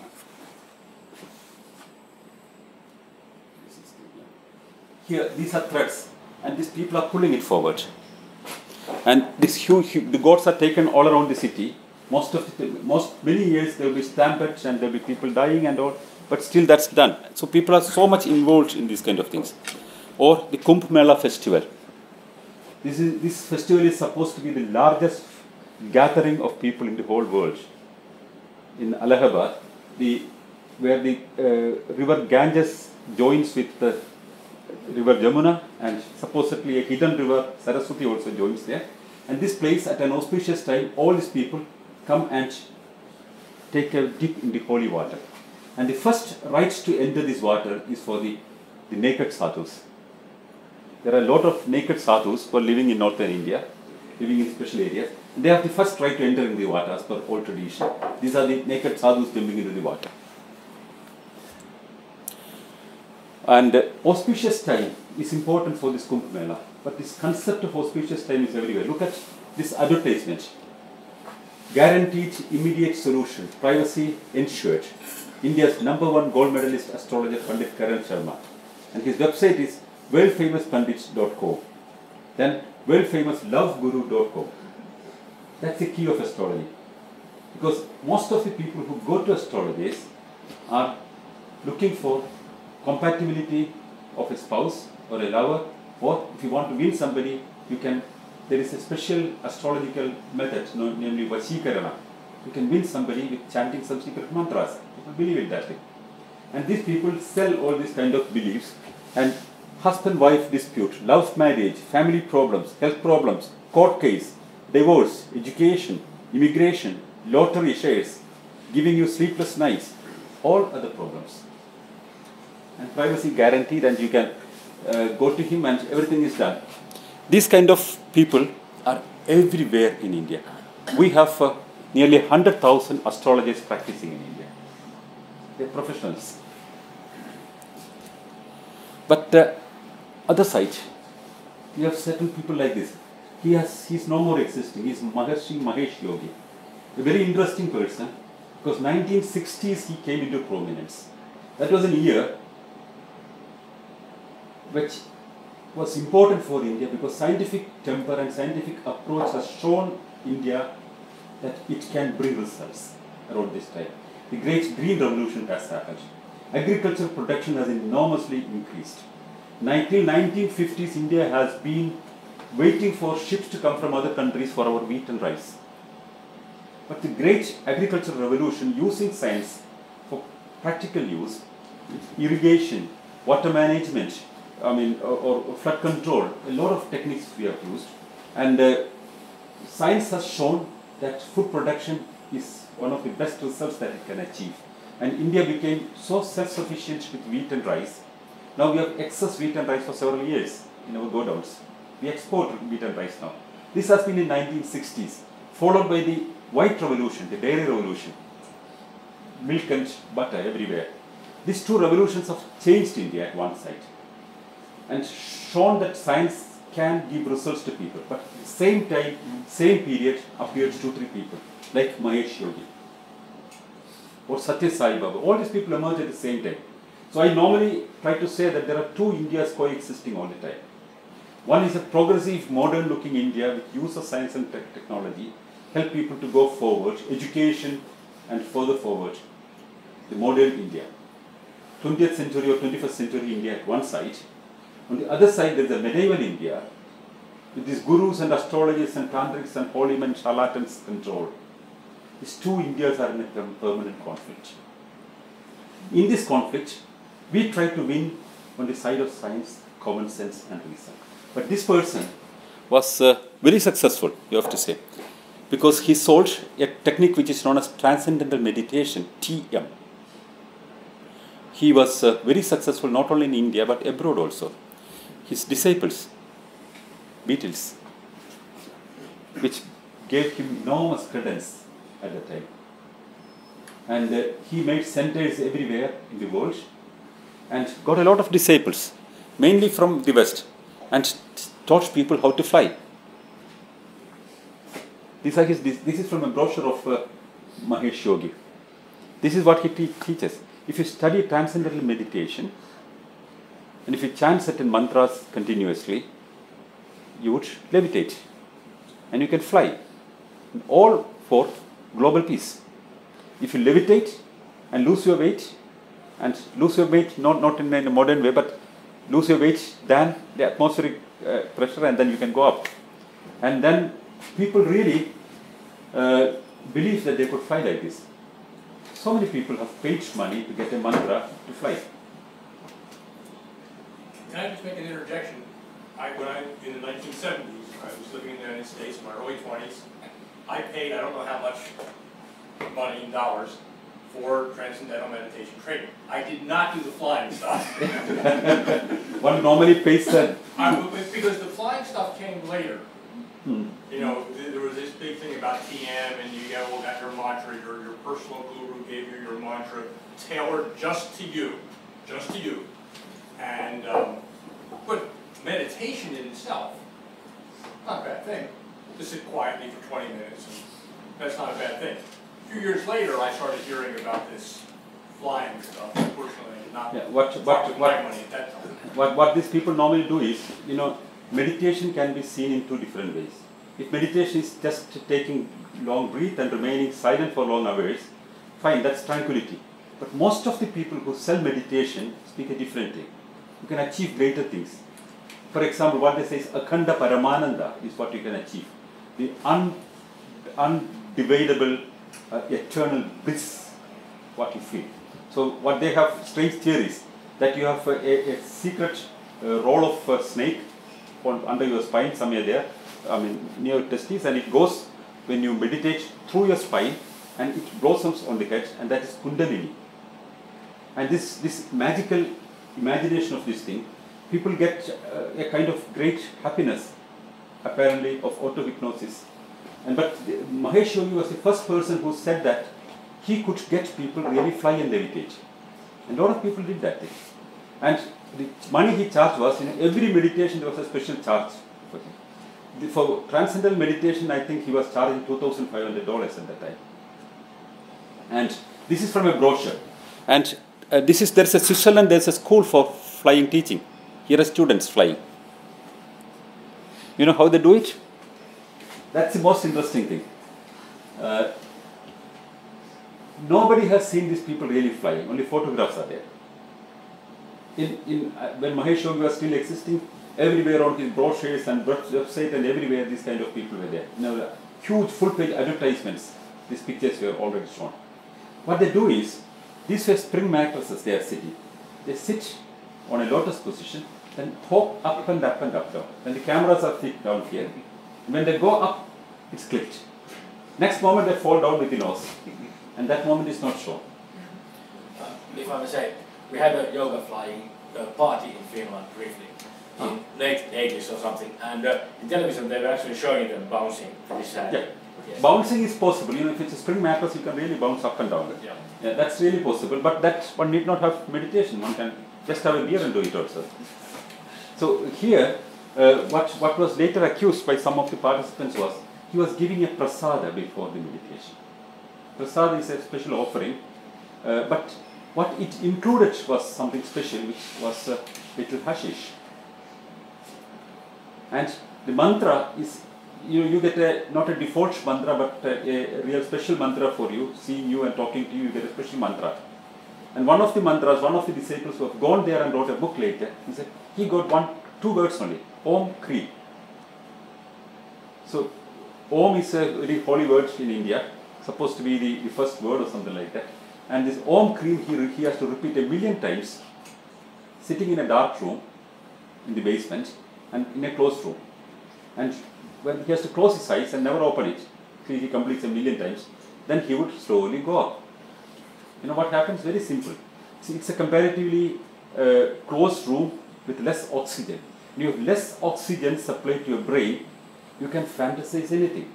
Here these are threads and these people are pulling it forward. And this huge the gods are taken all around the city. Most of the most many years there will be stampedes and there will be people dying and all. But still that's done. So people are so much involved in these kind of things. Or the kumbh mela festival this is this festival is supposed to be the largest gathering of people in the whole world in allahabad the where the uh, river ganges joins with the river Jamuna and supposedly a hidden river Saraswati also joins there. And this place at an auspicious time, all these people come and take a dip in the holy water. And the first right to enter this water is for the, the naked sadhus. There are a lot of naked sadhus who are living in northern India, living in special areas. They have the first right to enter in the water as per old tradition. These are the naked sadhus jumping into the water. And uh, auspicious time is important for this Kumbh Mela. But this concept of auspicious time is everywhere. Look at this advertisement. Guaranteed immediate solution, privacy ensured. India's number one gold medalist astrologer Pandit Karan Sharma. And his website is worldfamouspundits.com. Then worldfamousloveguru.com. That's the key of astrology. Because most of the people who go to astrologists are looking for compatibility of a spouse or a lover, or if you want to win somebody, you can. There is a special astrological method, namely Vashikarana. You can win somebody with chanting some secret mantras. People believe in that thing. And these people sell all these kind of beliefs and husband-wife dispute, love marriage, family problems, health problems, court case, divorce, education, immigration, lottery shares, giving you sleepless nights, all other problems and privacy guaranteed and you can uh, go to him and everything is done. These kind of people are everywhere in India. We have uh, nearly 100,000 astrologers practicing in India. They're professionals. But the other side, you have certain people like this. He has he's no more existing. He's Maharshi Mahesh Yogi. A very interesting person because 1960s he came into prominence. That was a year which was important for India because scientific temper and scientific approach has shown India that it can bring results around this time. The great green revolution has happened. Agricultural production has enormously increased. 19, 1950s, India has been waiting for ships to come from other countries for our wheat and rice. But the great agricultural revolution using science for practical use, irrigation, water management, I mean, or, or flood control, a lot of techniques we have used. And uh, science has shown that food production is one of the best results that it can achieve. And India became so self-sufficient with wheat and rice. Now we have excess wheat and rice for several years in our godowns. We export wheat and rice now. This has been in 1960s, followed by the white revolution, the dairy revolution. Milk and butter everywhere. These two revolutions have changed India at one side and shown that science can give results to people. But same time, same period appeared two, three people, like Mahesh Yogi or Satya Sai Baba. All these people emerged at the same time. So I normally try to say that there are two Indias coexisting all the time. One is a progressive, modern looking India with use of science and te- technology, help people to go forward, education and further forward. The modern India. 20th century or 21st century India at one side. On the other side, there is a medieval India with these gurus and astrologers and tantrics and holy men charlatans control. These two Indias are in a permanent conflict. In this conflict, we try to win on the side of science, common sense, and reason. But this person was uh, very successful, you have to say, because he sold a technique which is known as transcendental meditation, TM. He was uh, very successful not only in India but abroad also. His disciples, Beatles, which gave him enormous credence at the time. And uh, he made centers everywhere in the world and got a lot of disciples, mainly from the West, and taught people how to fly. Are his, this, this is from a brochure of uh, Mahesh Yogi. This is what he te- teaches. If you study transcendental meditation, and if you chant certain mantras continuously, you would levitate and you can fly. All for global peace. If you levitate and lose your weight, and lose your weight not, not in a modern way, but lose your weight than the atmospheric uh, pressure, and then you can go up. And then people really uh, believe that they could fly like this. So many people have paid money to get a mantra to fly. Can I just make an interjection? I, when I, in the nineteen seventies, I was living in the United States in my early twenties. I paid, I don't know how much money in dollars for transcendental meditation training. I did not do the flying stuff. (laughs) One normally pays the I, because the flying stuff came later. Hmm. You know, th- there was this big thing about TM and you got, well, got your mantra, your, your personal guru gave you your mantra tailored just to you, just to you. And, um, but meditation in itself, not a bad thing. To sit quietly for twenty minutes, and that's not a bad thing. A few years later, I started hearing about this flying stuff, unfortunately, not Yeah, what- what- what- at that time. what, what these people normally do is, you know, meditation can be seen in two different ways. If meditation is just taking long breath and remaining silent for long hours, fine, that's tranquility. But most of the people who sell meditation speak a different thing. You can achieve greater things. For example, what they say is akhanda paramananda is what you can achieve. The un, undividable, uh, eternal bliss, what you feel. So what they have strange theories that you have a, a, secret uh, roll of snake on, under your spine somewhere there, I mean near your testes, and it goes when you meditate through your spine, and it blossoms on the head, and that is kundalini. And this this magical imagination of this thing, people get uh, a kind of great happiness, apparently of auto hypnosis, And but Mahesh Yogi was the first person who said that he could get people really fly and levitate. And a lot of people did that thing. And the money he charged was, you know, every meditation there was a special charge for him. The, for transcendental meditation, I think he was charging $2,500 at that time. And this is from a brochure. And uh, this is, there's a Switzerland, there's a school for flying teaching. Here are students flying. You know how they do it? That's the most interesting thing. Uh, nobody has seen these people really flying, only photographs are there. In, in, uh, when Mahesh Yogi was still existing, everywhere on his brochures and website and everywhere these kind of people were there. You know, huge full page advertisements, these pictures were already shown. What they do is, these were spring mattresses they are sitting. They sit on a lotus position, then hop up and up and up down. Then the cameras are fit down here. When they go up, it's clipped. Next moment they fall down with the nose. And that moment is not shown. Uh, if I may say, we had a yoga flying uh, party in Finland briefly, in late 80s or something, and uh, in television they were actually showing them bouncing sad. Yeah. Yes. Bouncing is possible. You know, if it's a spring mattress, you can really bounce up and down. Yeah. Yeah, that's really possible. But that one need not have meditation. One can just have a beer and do it also. So here, uh, what what was later accused by some of the participants was he was giving a prasada before the meditation. Prasada is a special offering, uh, but what it included was something special, which was uh, little hashish. And the mantra is you, you get a not a default mantra but a, a real special mantra for you seeing you and talking to you you get a special mantra and one of the mantras one of the disciples who have gone there and wrote a book later he said he got one two words only om kri so om is a very holy word in india supposed to be the, the first word or something like that and this om kri he, he has to repeat a million times sitting in a dark room in the basement and in a closed room and when he has to close his eyes and never open it, till he completes a million times, then he would slowly go up. You know what happens? Very simple. See, it's a comparatively uh, closed room with less oxygen. You have less oxygen supplied to your brain, you can fantasize anything.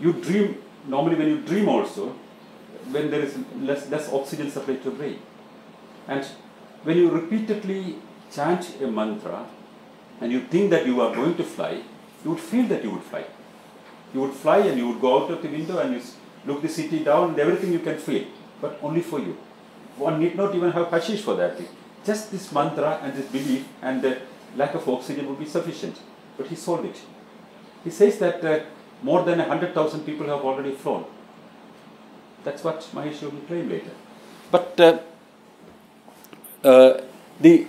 You dream, normally when you dream also, when there is less, less oxygen supplied to your brain. And when you repeatedly chant a mantra and you think that you are going to fly, you would feel that you would fly. You would fly and you would go out of the window and you look the city down and everything you can feel, but only for you. One need not even have hashish for that thing. Just this mantra and this belief and the lack of oxygen would be sufficient. But he solved it. He says that uh, more than 100,000 people have already flown. That's what Mahesh Yogi claimed later. But uh, uh, the,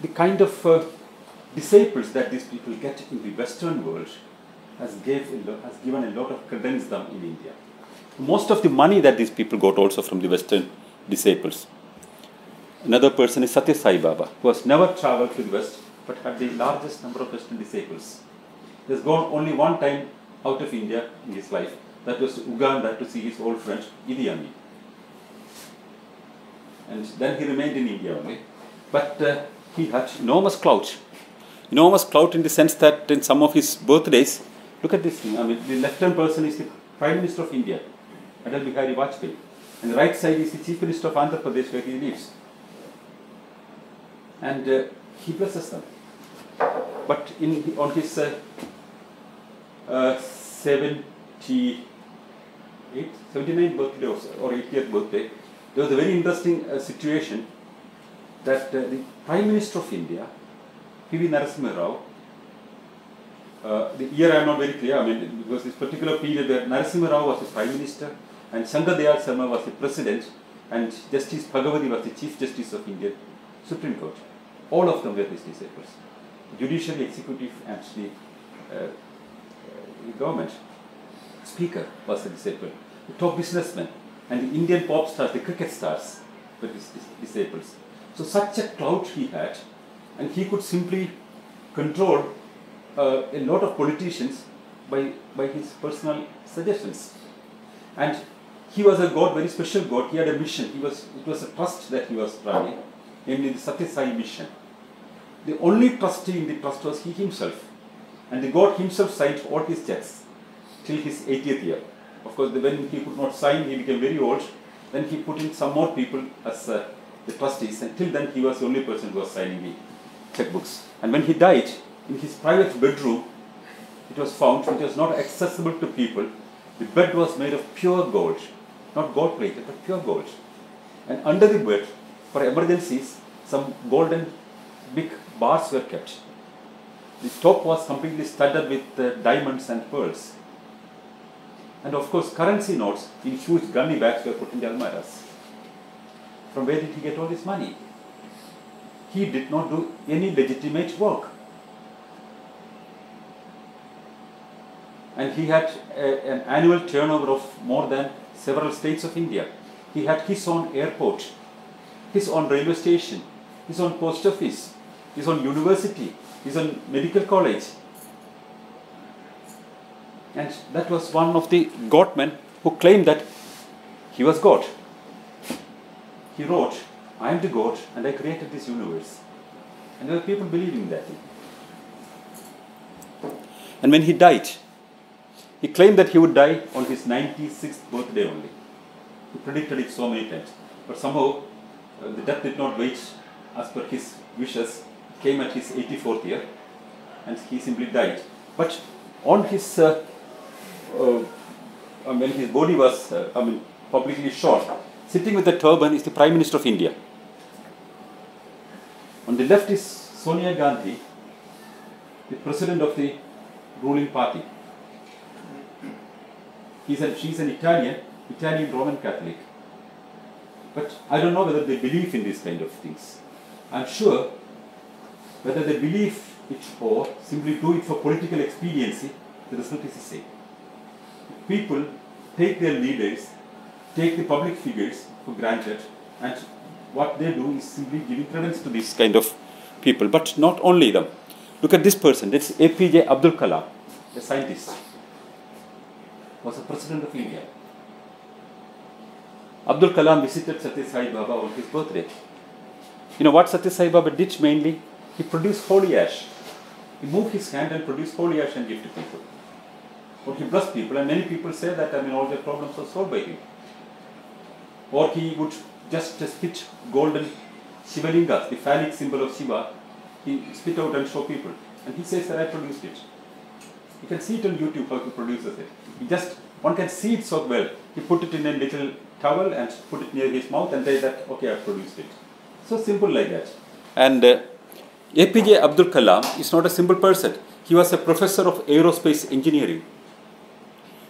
the kind of uh, disciples that these people get in the Western world has, gave has given a lot of credence them in India. Most of the money that these people got also from the Western disciples. Another person is Satya Sai Baba, who has never traveled to the West but had the largest number of Western disciples. He has gone only one time out of India in his life. That was to Uganda to see his old friend Idi Amin. And then he remained in India only. But uh, he had enormous clout. Enormous clout in the sense that in some of his birthdays, look at this thing. I mean, the left hand person is the Prime Minister of India, Atal Bihari Vajpayee. And the right side is the Chief Minister of Andhra Pradesh where he lives. And uh, he blesses them. But in, on his uh, uh, 78, 79th birthday or, or 80th birthday, there was a very interesting uh, situation that uh, the Prime Minister of India, P.V. Narasimha Rao, uh, the year I am not very clear, I mean, because this particular period where Narasimha Rao was the Prime Minister and Shankar Dayal Sharma was the President and Justice Bhagavati was the Chief Justice of Indian Supreme Court. All of them were his disciples. Judiciary, executive and the uh, uh, government speaker was a disciple. The top businessmen and the Indian pop stars, the cricket stars were his disciples. So such a clout he had, and he could simply control uh, a lot of politicians by, by his personal suggestions. And he was a god, very special god. He had a mission. He was it was a trust that he was running, namely the Satya Sai mission. The only trustee in the trust was he himself. And the God himself signed all his checks. till his 80th year. Of course, when he could not sign, he became very old. Then he put in some more people as uh, the trustees. Until then, he was the only person who was signing the checkbooks. And when he died, in his private bedroom, it was found it was not accessible to people. The bed was made of pure gold, not gold plated, but pure gold. And under the bed, for emergencies, some golden big bars were kept. The top was completely studded with uh, diamonds and pearls. And of course, currency notes in huge gunny bags were put in the almirahs. From where did he get all this money? He did not do any legitimate work. And he had a- an annual turnover of more than several states of India. He had his own airport, his own railway station, his own post office, his on university, his on medical college. And that was one of the God men who claimed that he was God. He wrote, I am the God and I created this universe. And there were people believing that. And when he died, he claimed that he would die on his 96th birthday only. He predicted it so many times. But somehow uh, the death did not wait as per his wishes. Came at his 84th year and he simply died. But on his, uh, uh, when his body was, uh, I mean, publicly shown, sitting with the turban is the Prime Minister of India. On the left is Sonia Gandhi, the president of the ruling party. He's a, she's an Italian, Italian Roman Catholic. But I don't know whether they believe in these kind of things. I'm sure whether they believe it or simply do it for political expediency, the result is the same. People take their leaders, take the public figures for granted, and what they do is simply giving credence to these kind of people. But not only them. Look at this person. That's APJ Abdul Kalam, a scientist, was the president of India. Abdul Kalam visited Satya Sai Baba on his birthday. You know what Satya Sai Baba did mainly? He produced holy ash. He moved his hand and produced holy ash and gave to people. Or he blessed people, and many people say that I mean all their problems were solved by him. Or he would just spit golden Shivalingas, the phallic symbol of Shiva, he spit out and show people. And he says that I produced it. You can see it on YouTube how he produces it. He just one can see it so well. He put it in a little towel and put it near his mouth and say that okay I've produced it. So simple like that. And uh, APJ Abdul Kalam is not a simple person. He was a professor of aerospace engineering.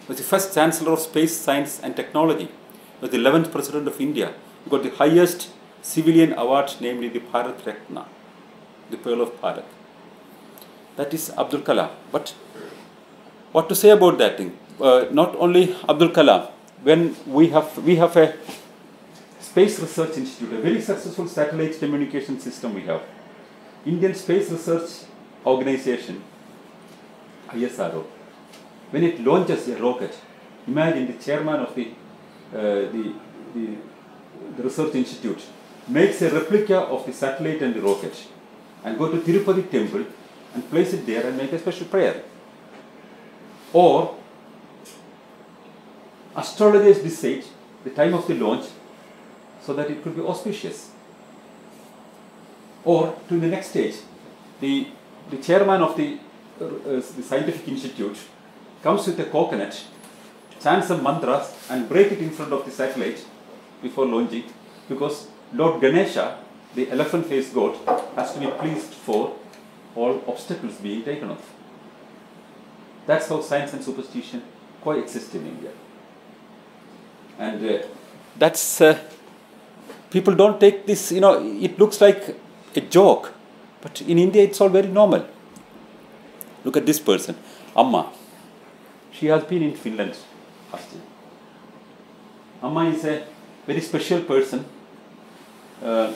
He was the first chancellor of space science and technology. He was the 11th president of India. He got the highest civilian award, namely the Bharat Ratna, the Pearl of Bharat. That is Abdul Kalam. But what to say about that thing? Uh, not only Abdul Kalam. When we have we have a space research institute, a very successful satellite communication system we have. Indian Space Research Organization, ISRO. When it launches a rocket, imagine the chairman of the uh, the, the the research institute makes a replica of the satellite and the rocket and go to Tirupati temple and place it there and make a special prayer. Or astrologers decide the time of the launch so that it could be auspicious. Or to the next stage, the, the chairman of the, uh, the scientific institute comes with a coconut, chants some mantras and break it in front of the satellite before launching because Lord Ganesha, the elephant faced god, has to be pleased for all obstacles being taken off. That's how science and superstition coexist in India. And uh, that's, uh, people don't take this, you know, it looks like a joke, but in India it's all very normal. Look at this person, Amma. She has been in Finland. Amma is a very special person. Uh,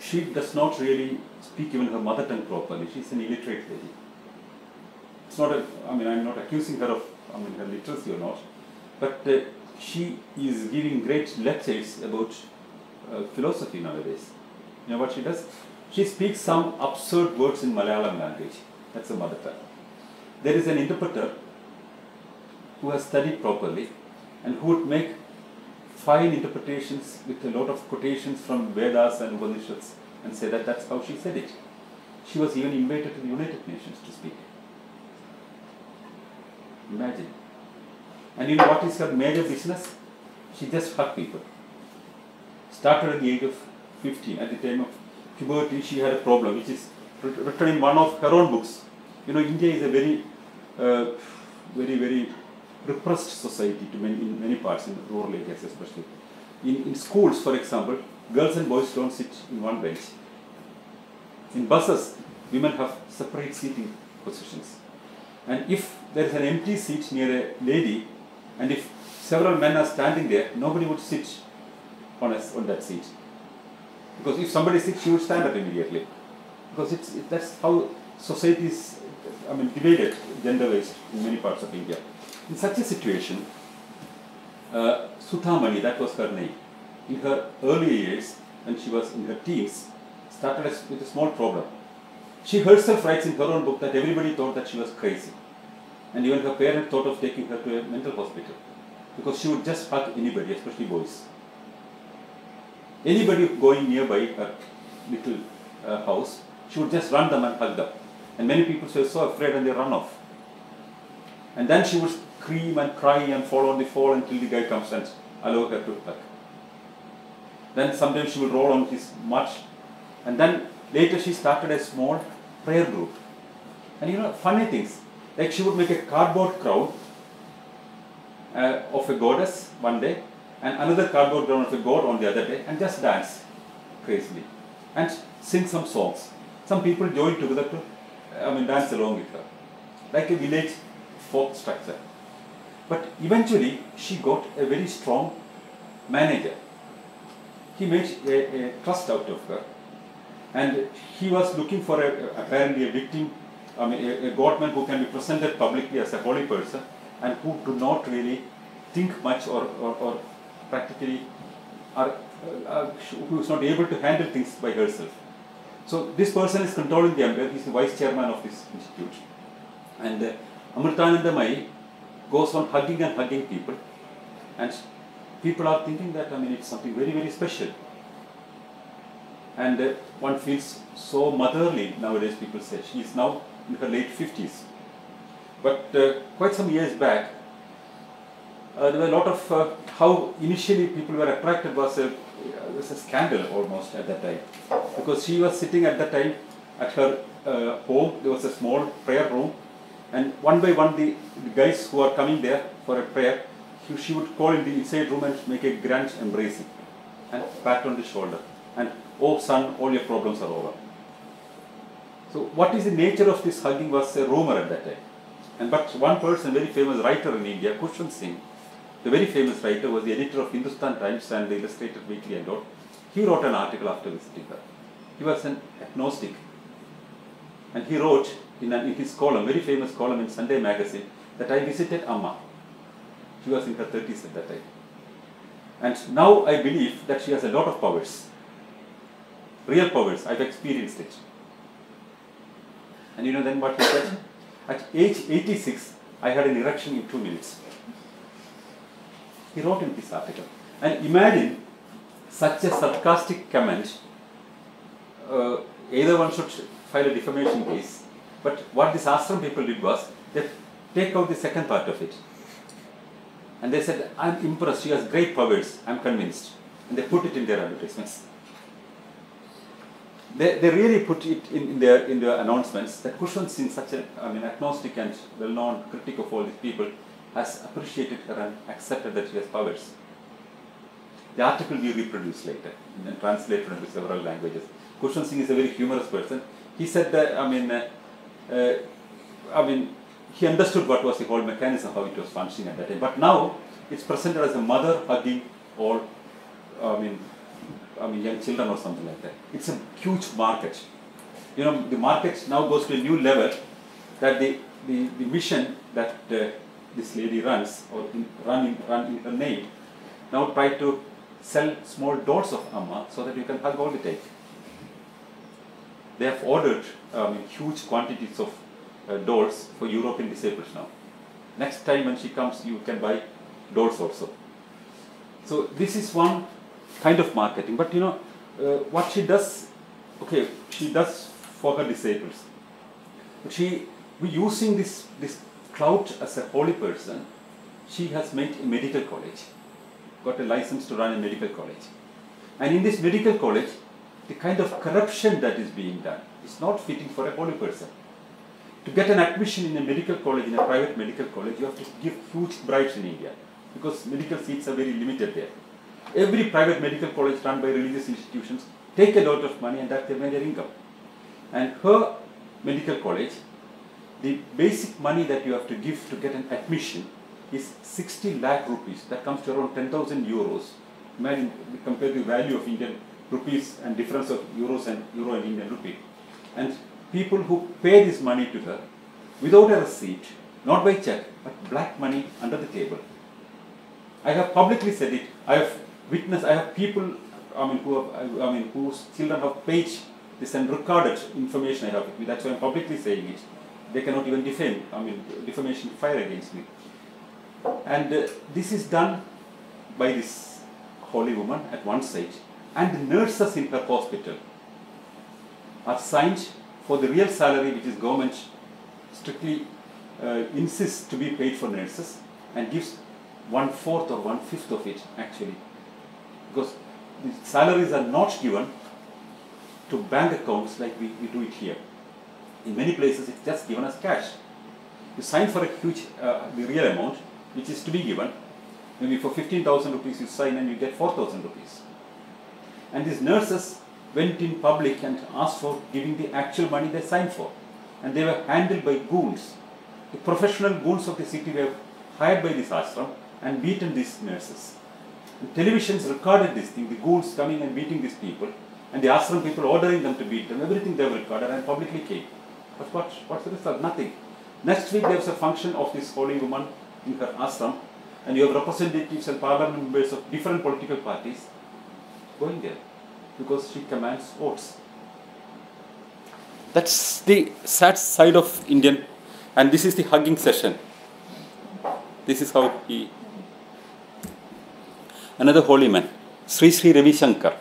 she does not really speak even her mother tongue properly. She's an illiterate lady. It's not a, I mean, I'm not accusing her of, I mean, her literacy or not, but uh, she is giving great lectures about uh, philosophy nowadays. You know what she does? She speaks some absurd words in Malayalam language. That's the mother tongue. There is an interpreter who has studied properly and who would make fine interpretations with a lot of quotations from Vedas and Upanishads and say that that's how she said it. She was even invited to the United Nations to speak. Imagine. And you know what is her major business? She just hugged people. Started at the age of 15. At the time of puberty, she had a problem, which is written in one of her own books. You know, India is a very, uh, very, very repressed society to many, in many parts, in rural areas especially. In, in schools, for example, girls and boys don't sit in one bench. In buses, women have separate seating positions. And if there is an empty seat near a lady, and if several men are standing there, nobody would sit on, a, on that seat. Because if somebody sits, she would stand up immediately. Because it's, it, that's how society is, I mean, divided gender-wise in many parts of India. In such a situation, uh, Sudhamani, that was her name, in her early years, when she was in her teens, started with a small problem. She herself writes in her own book that everybody thought that she was crazy. And even her parents thought of taking her to a mental hospital because she would just hug anybody, especially boys. Anybody going nearby her little uh, house, she would just run them and hug them. And many people were so afraid and they run off. And then she would scream and cry and fall on the floor until the guy comes and allow her to hug. Then sometimes she would roll on his mud. And then later she started a small prayer group. And you know, funny things, like she would make a cardboard crown uh, of a goddess one day, and another cardboard of a god on the other day, and just dance crazily and sing some songs. Some people joined together to, I mean, dance along with her, like a village folk structure. But eventually, she got a very strong manager. He made a, a trust out of her, and he was looking for a, apparently a victim, I mean, a, a godman who can be presented publicly as a holy person and who do not really think much or, or, or practically are, uh, who is not able to handle things by herself. So this person is controlling the empire. He's the vice chairman of this institute, and uh, Amritananda Mai goes on hugging and hugging people, and people are thinking that I mean it's something very very special. And uh, one feels so motherly nowadays. People say she is now in her late fifties, but uh, quite some years back, uh, there were a lot of uh, how initially people were attracted was a was a scandal almost at that time because she was sitting at that time at her uh, home. There was a small prayer room, and one by one the, the guys who are coming there for a prayer, he, she would call in the inside room and make a grand embracing and pat on the shoulder and oh son, all your problems are over. So what is the nature of this hugging was a rumor at that time. And but one person, very famous writer in India, Khushwant Singh, the very famous writer, was the editor of Hindustan Times and the Illustrated Weekly and all. He wrote an article after visiting her. He was an agnostic. And he wrote in, an, in his column, very famous column in Sunday magazine, that I visited Amma. She was in her 30s at that time. And now I believe that she has a lot of powers. Real powers. I've experienced it. And you know then what he said? At age 86, I had an erection in two minutes. He wrote in this article. And imagine such a sarcastic comment. Uh, either one should file a defamation case, but what this ashram people did was they take out the second part of it. And they said, I'm impressed, she has great powers, I'm convinced. And they put it in their advertisements. They, they really put it in, in, their, in their announcements that Khushwant Singh, such an I mean, agnostic and well known critic of all these people, has appreciated her and accepted that she has powers. The article we reproduce later and translated into several languages. Khushwant Singh is a very humorous person. He said that, I mean, uh, uh, I mean, he understood what was the whole mechanism, how it was functioning at that time. But now it's presented as a mother hugging all, I mean, I mean, young children or something like that. It's a huge market. You know, the market now goes to a new level that the, the, the mission that uh, this lady runs or in, run, in, run in her name now try to sell small dolls of Amma so that you can hug all the day. They have ordered um, huge quantities of uh, dolls for European disabled now. Next time when she comes, you can buy dolls also. So this is one kind of marketing. But you know, uh, what she does, okay, she does for her disciples. She, we using this, this clout as a holy person, she has made a medical college, got a license to run a medical college. And in this medical college, the kind of corruption that is being done is not fitting for a holy person. To get an admission in a medical college, in a private medical college, you have to give huge bribes in India because medical seats are very limited there. Every private medical college run by religious institutions take a lot of money and that's their income. And her medical college, the basic money that you have to give to get an admission is 60 lakh rupees. That comes to around 10,000 euros. Man, compare the value of Indian rupees and difference of euros and euro and Indian rupee. And people who pay this money to her without a receipt, not by check, but black money under the table. I have publicly said it. I have witnessed. I have people. I mean, who have, I mean, whose children have paid this and recorded information I have. That's why I'm publicly saying it. They cannot even defame. I mean, defamation fire against me. And uh, this is done by this holy woman at one stage, and the nurses in her hospital are signed for the real salary which is government strictly uh, insists to be paid for nurses and gives one fourth or one fifth of it actually because the salaries are not given to bank accounts like we, we do it here. In many places it's just given as cash. You sign for a huge, uh, the real amount which is to be given. Maybe for 15,000 rupees you sign and you get 4,000 rupees. And these nurses went in public and asked for giving the actual money they signed for. And they were handled by goons. The professional goons of the city were hired by this ashram and beaten these nurses. Televisions recorded this thing, the goons coming and beating these people, and the ashram people ordering them to beat them, everything they have recorded and publicly came. But what, what's the result? Nothing. Next week there is a function of this holy woman in her ashram, and you have representatives and parliament members of different political parties going there because she commands votes. That's the sad side of Indian, and this is the hugging session. This is how he. Another holy man, Sri Sri Ravi Shankar.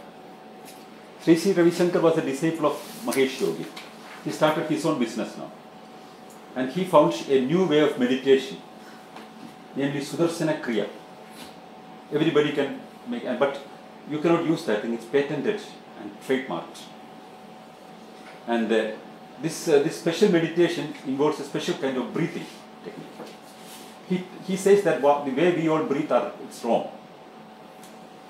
Sri Sri Ravi Shankar was a disciple of Mahesh Yogi. He started his own business now. And he found a new way of meditation, namely Sudarsana Kriya. Everybody can make, but you cannot use that thing, it's patented and trademarked. And uh, this, uh, this special meditation involves a special kind of breathing technique. He, he says that what, the way we all breathe are it's wrong.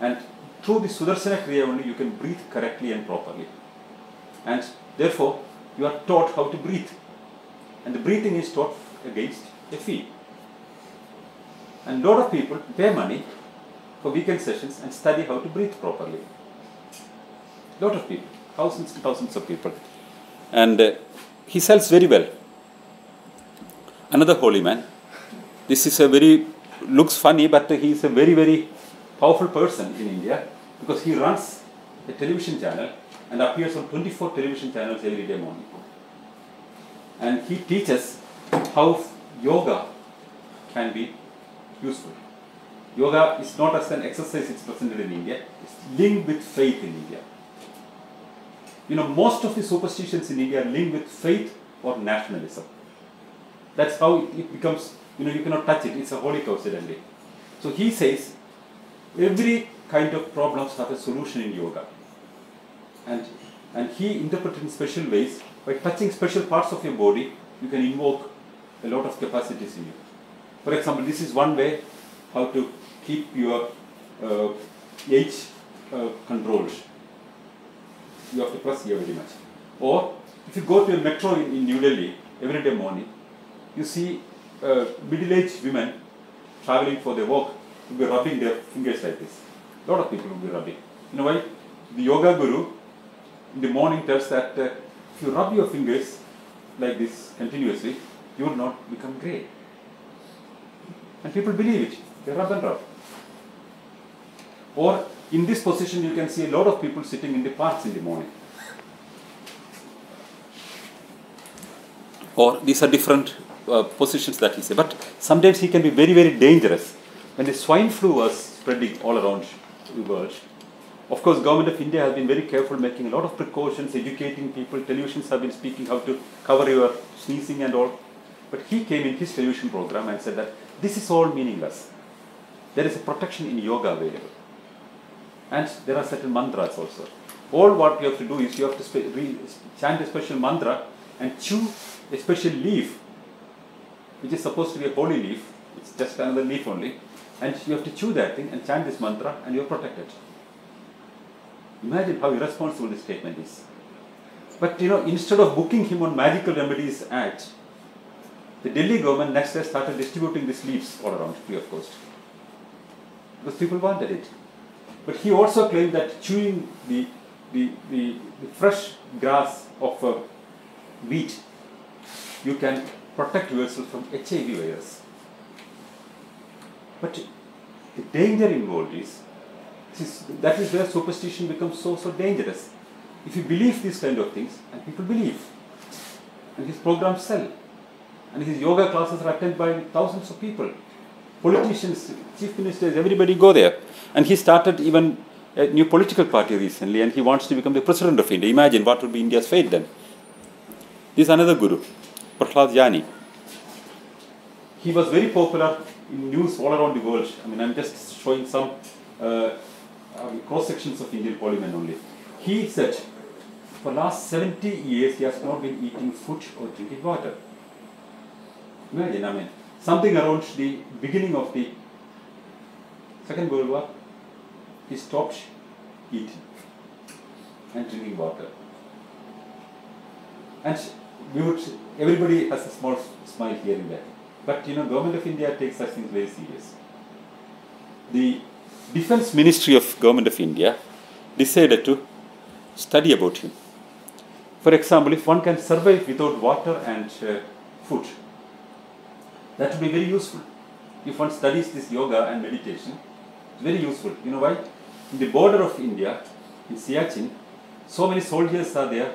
And through the Sudarsana Kriya only you can breathe correctly and properly. And therefore, you are taught how to breathe. And the breathing is taught against a fee. And a lot of people pay money for weekend sessions and study how to breathe properly. A lot of people, thousands and thousands of people. And uh, he sells very well. Another holy man. This is a very, looks funny, but he is a very, very powerful person in India because he runs a television channel and appears on 24 television channels every day morning. And he teaches how yoga can be useful. Yoga is not as an exercise it's presented in India, it's linked with faith in India. You know, most of the superstitions in India are linked with faith or nationalism. That's how it, becomes, you know, you cannot touch it, it's a holy cow. So he says every kind of problems have a solution in yoga. And, and he interpreted in special ways by touching special parts of your body, you can invoke a lot of capacities in you. For example, this is one way how to keep your uh, age uh, controlled. You have to press here very much. Or if you go to a metro in, in New Delhi every day morning, you see uh, middle-aged women traveling for their walk will be rubbing their fingers like this. A lot of people will be rubbing. You know why? The yoga guru in the morning tells that uh, if you rub your fingers like this continuously, you will not become grey. And people believe it. They rub and rub. Or in this position, you can see a lot of people sitting in the parks in the morning. Or these are different uh, positions that he says. But sometimes he can be very, very dangerous. When the swine flu was spreading all around the world, of course, government of India has been very careful, making a lot of precautions, educating people. Televisions have been speaking how to cover your sneezing and all. But he came in his television program and said that this is all meaningless. There is a protection in yoga available. And there are certain mantras also. All what you have to do is you have to chant a special mantra and chew a special leaf, which is supposed to be a holy leaf. It's just another leaf only. And you have to chew that thing and chant this mantra and you are protected. Imagine how irresponsible this statement is. But you know, instead of booking him on Magical Remedies Act, the Delhi government next day started distributing these leaves all around free of cost. Because people wanted it. But he also claimed that chewing the, the, the, the fresh grass of uh, wheat, you can protect yourself from HIV virus. But the danger involved is, that is where superstition becomes so, so dangerous. If you believe these kind of things, and people believe, and his programs sell, and his yoga classes are attended by thousands of people, politicians, chief ministers, everybody go there. And he started even a new political party recently, and he wants to become the president of India. Imagine what would be India's fate then. This is another guru, Prahlad Jani. He was very popular in news all around the world. I mean, I'm just showing some uh, Um, cross sections of Indian parliament only. He said, for last 70 years, he has not been eating food or drinking water. Imagine, I mean, something around the beginning of the Second World War, he stopped eating and drinking water. And we would, everybody has a small smile here and there. But you know, government of India takes such things very serious. The Defense Ministry of Government of India decided to study about him. For example, if one can survive without water and uh, food, that would be very useful. If one studies this yoga and meditation, it's very useful. You know why? In the border of India, in Siachen, so many soldiers are there,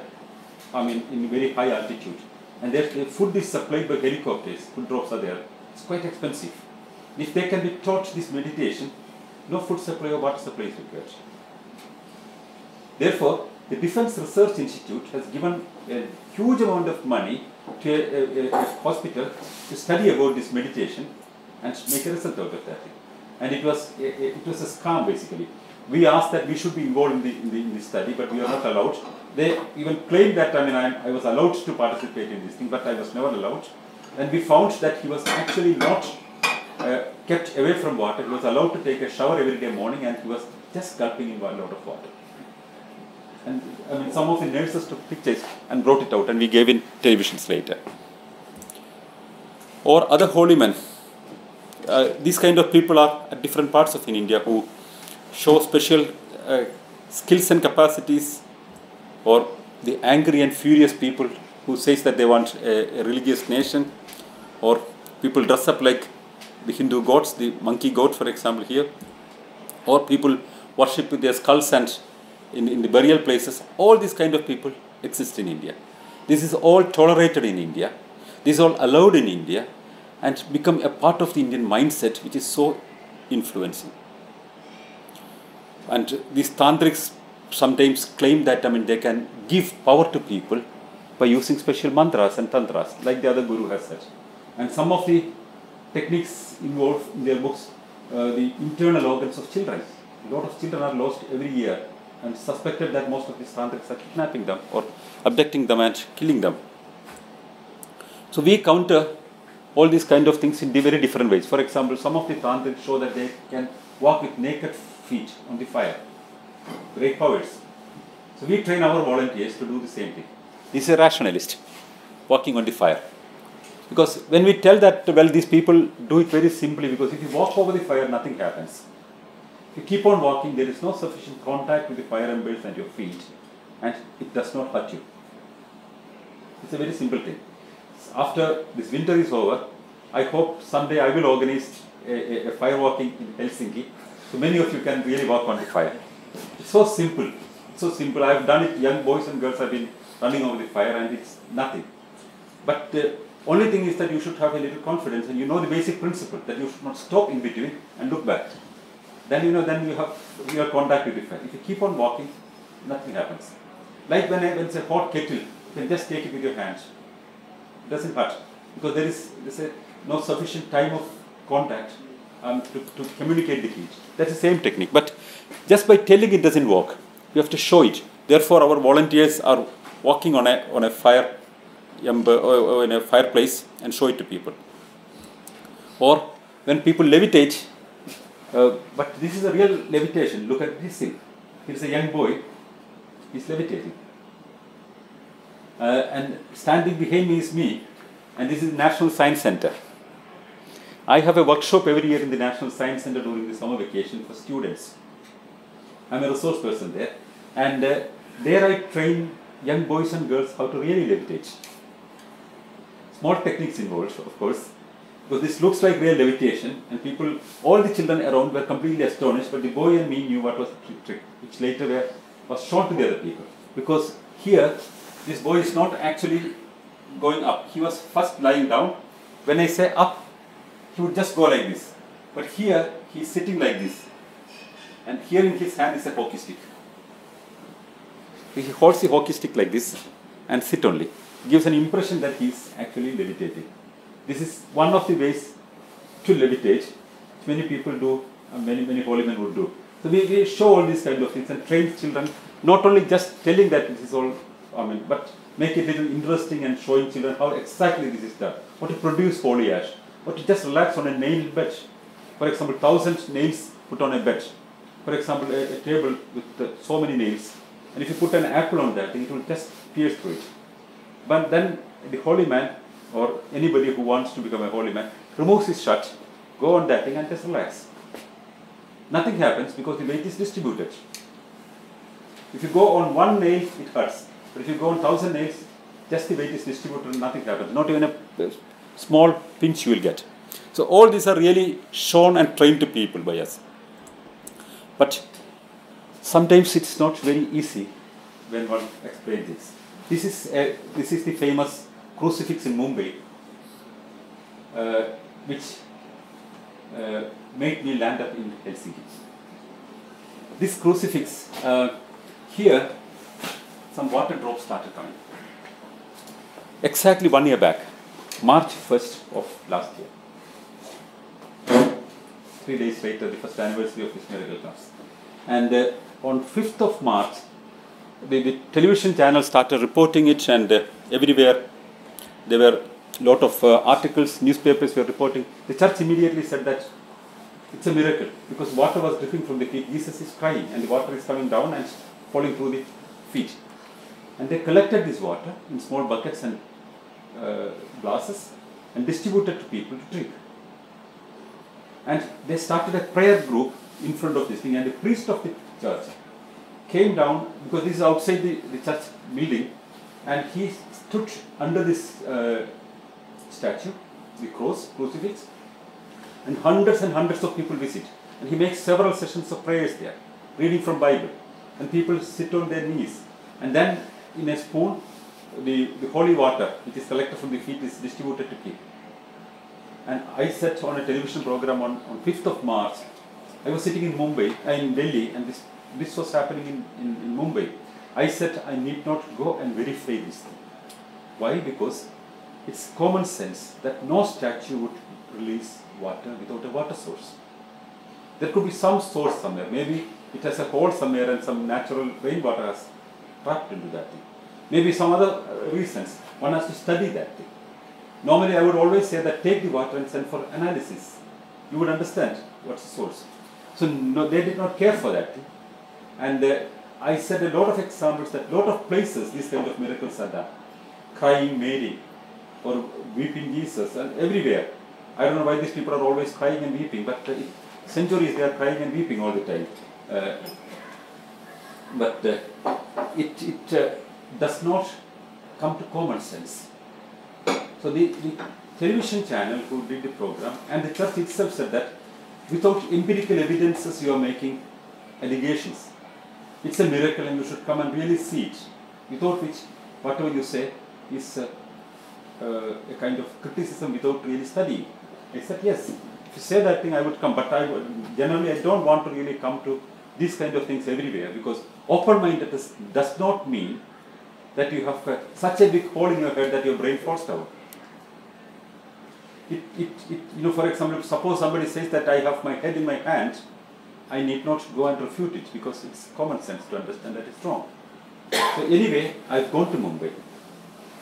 I mean, in very high altitude. And their, food is supplied by helicopters, food drops are there. It's quite expensive. If they can be taught this meditation, no food supply or water supply is required. Therefore, the Defense Research Institute has given a huge amount of money to a, a, a hospital to study about this meditation and make a result out of that. And it was a, it was a scam basically. We asked that we should be involved in the, in the, in the study, but we are not allowed. They even claimed that I mean I, I was allowed to participate in this thing, but I was never allowed. And we found that he was actually not uh, kept away from water. He was allowed to take a shower every day morning, and he was just gulping in a lot of water. And I mean, some of the nurses took pictures and brought it out, and we gave in televisions later. Or other holy men. Uh, these kind of people are at different parts of in India who show special uh, skills and capacities, or the angry and furious people who says that they want a, a religious nation, or people dress up like the Hindu gods, the monkey goat, for example, here, or people worship with their skulls and in, in the burial places. All these kind of people exist in India. This is all tolerated in India. This is all allowed in India and become a part of the Indian mindset which is so influencing. And these tantrics sometimes claim that I mean they can give power to people by using special mantras and tantras, like the other guru has said. And some of the techniques involved in their books, uh, the internal organs of children. A lot of children are lost every year, and suspected that most of these tantrics are kidnapping them or abducting them and killing them. So we counter all these kind of things in very different ways. For example, some of the tantrics show that they can walk with naked feet on the fire. Great powers. So we train our volunteers to do the same thing. This is a rationalist walking on the fire. Because when we tell that, well, these people do it very simply because if you walk over the fire, nothing happens. If you keep on walking, there is no sufficient contact with the fire embers and your feet, and it does not hurt you. It's a very simple thing. After this winter is over, I hope someday I will organize a, a, a fire walking in Helsinki, so many of you can really walk on the fire. It's so simple. It's so simple. I've done it. Young boys and girls have been running over the fire, and it's nothing. But uh, Only thing is that you should have a little confidence and you know the basic principle that you should not stop in between and look back. Then you know, then you have your contact with the fire. If you keep on walking, nothing happens. Like when, I, when it's a hot kettle, you can just take it with your hands. It doesn't hurt because there is no sufficient time of contact um, to, to communicate the heat. That's the same technique. But just by telling it doesn't work. You have to show it. Therefore, our volunteers are walking on a, on a fire in a fireplace and show it to people. Or when people levitate, uh, but this is a real levitation. Look at this thing. Here's a young boy. He's levitating. Uh, and standing behind me is me. And this is National Science Center. I have a workshop every year in the National Science Center during the summer vacation for students. I'm a resource person there. And uh, there I train young boys and girls how to really levitate. Small techniques involved, of course, because this looks like real levitation, and people, all the children around were completely astonished, but the boy and me knew what was the trick, which later were, was shown to the other people. Because here, this boy is not actually going up. He was first lying down. When I say up, he would just go like this. But here, he is sitting like this. And here in his hand is a hockey stick. He holds the hockey stick like this and sit only. Gives an impression that he is actually levitating. This is one of the ways to levitate, which many people do, and many, many holy men would do. So we, we show all these kind of things and train children, not only just telling that this is all, I mean, but make it little interesting and showing children how exactly this is done. What to produce holy ash, or to just relax on a nailed bed. For example, thousand nails put on a bed. For example, a, a table with uh, so many nails, and if you put an apple on that, it will just pierce through it. But then the holy man, or anybody who wants to become a holy man, removes his shirt, go on that thing and just relax. Nothing happens because the weight is distributed. If you go on one nail, it hurts. But if you go on thousand nails, just the weight is distributed and nothing happens. Not even a small pinch you will get. So all these are really shown and trained to people by us. But sometimes it's not very easy when one explains this. This is, a, this is the famous crucifix in Mumbai, uh, which uh, made me land up in Helsinki. This crucifix, uh, here, some water drops started coming. Exactly one year back, March 1st of last year. Three days later, the first anniversary of this miracle comes. And uh, on 5th of March, the, the television channel started reporting it, and uh, everywhere there were a lot of uh, articles, newspapers were reporting. The church immediately said that it's a miracle because water was dripping from the feet. Jesus is crying, and the water is coming down and falling through the feet. And they collected this water in small buckets and uh, glasses and distributed to people to drink. And they started a prayer group in front of this thing, and the priest of the church came down because this is outside the, the church building, and he stood under this uh, statue, the cross, crucifix, and hundreds and hundreds of people visit. And he makes several sessions of prayers there, reading from Bible, and people sit on their knees, and then in a spoon, the, the holy water which is collected from the feet is distributed to people. And I sat on a television program on, on 5th of March. I was sitting in Mumbai, uh, in Delhi, and this, this was happening in, in, in Mumbai. I said I need not go and verify this thing. Why? Because it's common sense that no statue would release water without a water source. There could be some source somewhere. Maybe it has a hole somewhere and some natural rainwater has trapped into that thing. Maybe some other uh, reasons. One has to study that thing. Normally, I would always say that take the water and send for analysis. You would understand what's the source. So no, they did not care for that. Thing. And uh, I said a lot of examples that lot of places these kind of miracles are done. Crying Mary or weeping Jesus and everywhere. I don't know why these people are always crying and weeping, but uh, centuries they are crying and weeping all the time. Uh, but uh, it, it uh, does not come to common sense. So the, the television channel who did the program and the church itself said that without empirical evidences you are making allegations. It's a miracle and you should come and really see it. Without which, whatever you say is uh, uh, a kind of criticism without really studying. Said, yes, if you say that thing, I would come, but I would, generally I don't want to really come to these kind of things everywhere because open-mindedness does not mean that you have uh, such a big hole in your head that your brain falls down. It, it, it, you know, for example, suppose somebody says that I have my head in my hand, I need not go and refute it because it's common sense to understand that it's wrong. So anyway, I've gone to Mumbai.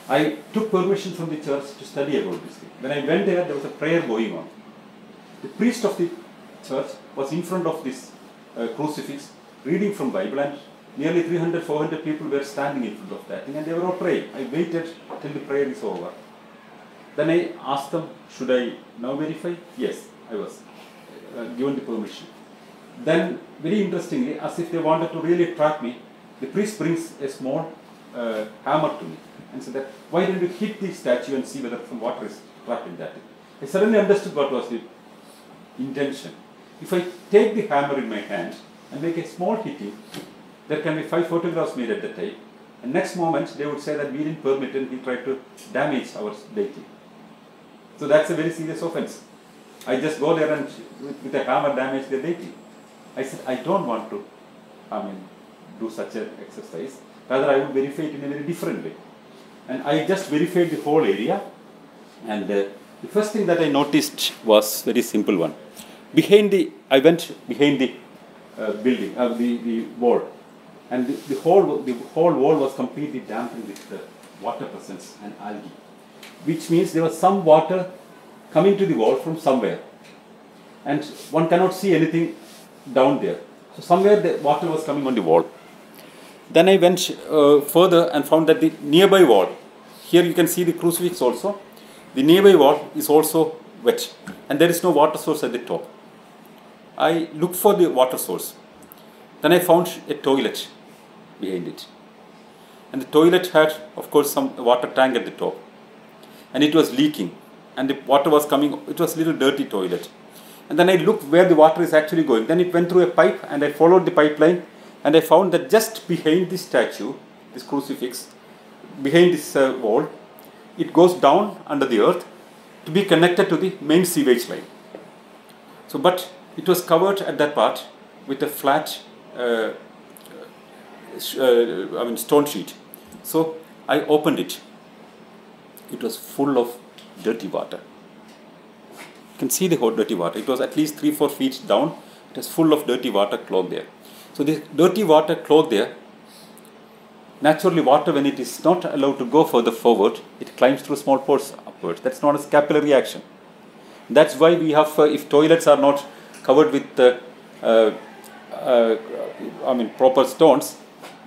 I took permission from the church to study about this thing. When I went there, there was a prayer going on. The priest of the church was in front of this uh, crucifix, reading from Bible, and nearly 300, 400 people were standing in front of that thing, and they were all praying. I waited till the prayer is over. Then I asked them, should I now verify? Yes, I was uh, given the permission. Then, very interestingly, as if they wanted to really trap me, the priest brings a small uh, hammer to me and said that, why don't you hit the statue and see whether some water is trapped in that? I suddenly understood what was the intention. If I take the hammer in my hand and make a small hitting, there can be five photographs made at the time. And next moment, they would say that we didn't permit and he tried to damage our deity. So that's a very serious offense. I just go there and with, with a hammer damage the deity. I said, I don't want to, I mean, do such an exercise. Rather, I would verify it in a very different way. And I just verified the whole area. And uh, the first thing that I noticed was very simple one. Behind the, I went behind the uh, building, uh, the, the wall. And the, the, whole, the whole wall was completely dampened with the water presence and algae. Which means there was some water coming to the wall from somewhere. And one cannot see anything down there. So somewhere the water was coming on the wall. Then I went uh, further and found that the nearby wall, here you can see the crucifix also, the nearby wall is also wet and there is no water source at the top. I looked for the water source. Then I found a toilet behind it. And the toilet had, of course, some water tank at the top. And it was leaking. And the water was coming, it was a little dirty toilet. And then I looked where the water is actually going. Then it went through a pipe and I followed the pipeline and I found that just behind this statue, this crucifix, behind this uh, wall, it goes down under the earth to be connected to the main sewage line. So, but it was covered at that part with a flat, uh, uh, I mean, stone sheet. So I opened it. It was full of dirty water. You can see the whole dirty water. It was at least three, four feet down. It was full of dirty water clogged there. So this dirty water clogged there. Naturally, water when it is not allowed to go further forward, it climbs through small pores upwards. That's known as capillary action. That's why we have, uh, if toilets are not covered with, uh, uh, uh, I mean, proper stones,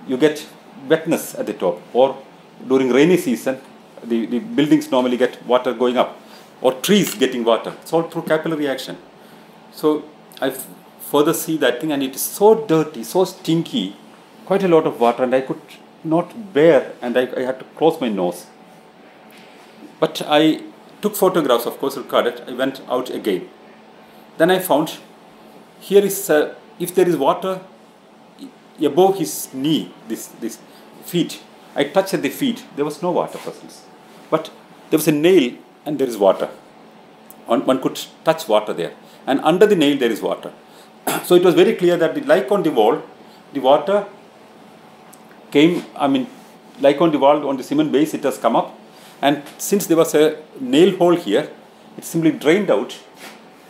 you get wetness at the top. Or during rainy season, the, the buildings normally get water going up. Or trees getting water. It's all through capillary action. So I further see that thing, and it is so dirty, so stinky, quite a lot of water, and I could not bear, and I, I had to close my nose. But I took photographs, of course, recorded. I went out again. Then I found here is uh, if there is water above his knee, this this feet. I touched at the feet. There was no water presence, but there was a nail and there is water. One, one could touch water there, and under the nail there is water. (clears throat) so it was very clear that the, like on the wall, the water came. I mean, like on the wall on the cement base, it has come up and since there was a nail hole here, it simply drained out